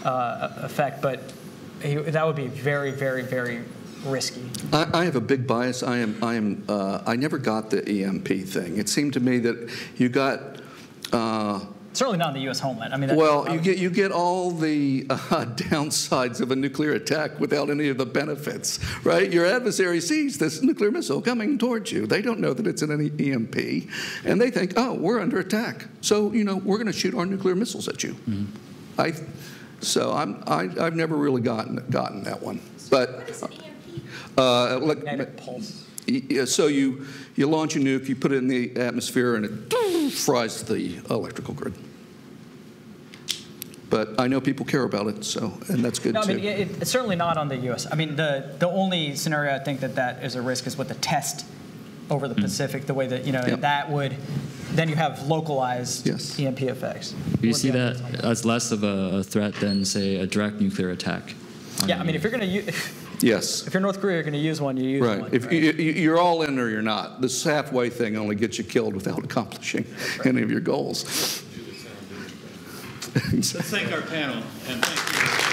uh, effect, but that would be very, very, very risky. I, I have a big bias. I am. I am. Uh, I never got the EMP thing. It seemed to me that you got. Uh, Certainly not in the U.S. homeland. I mean, well, you get you get all the uh, downsides of a nuclear attack without any of the benefits, right? Your adversary sees this nuclear missile coming towards you. They don't know that it's an EMP, and they think, "Oh, we're under attack." So you know, we're going to shoot our nuclear missiles at you. I, so I'm I, I've never really gotten gotten that one, but. Uh, like, Yeah, So you, you launch a nuke, you put it in the atmosphere, and it fries the electrical grid. But I know people care about it, so, and that's good No, I too. mean, it, it's certainly not on the U.S. I mean, the, the only scenario I think that that is a risk is with the test over the Pacific, the way that, you know, Yep. that would, then you have localized EMP effects. Do you see that as less of a, a threat than, say, a direct nuclear attack? Yeah, I mean, if you're going to use, Yes. if you're North Korea, you're going to use one, you use Right. one. If you, you- you're all in or you're not. This halfway thing only gets you killed without accomplishing any of your goals. Let's thank our panel, and thank you.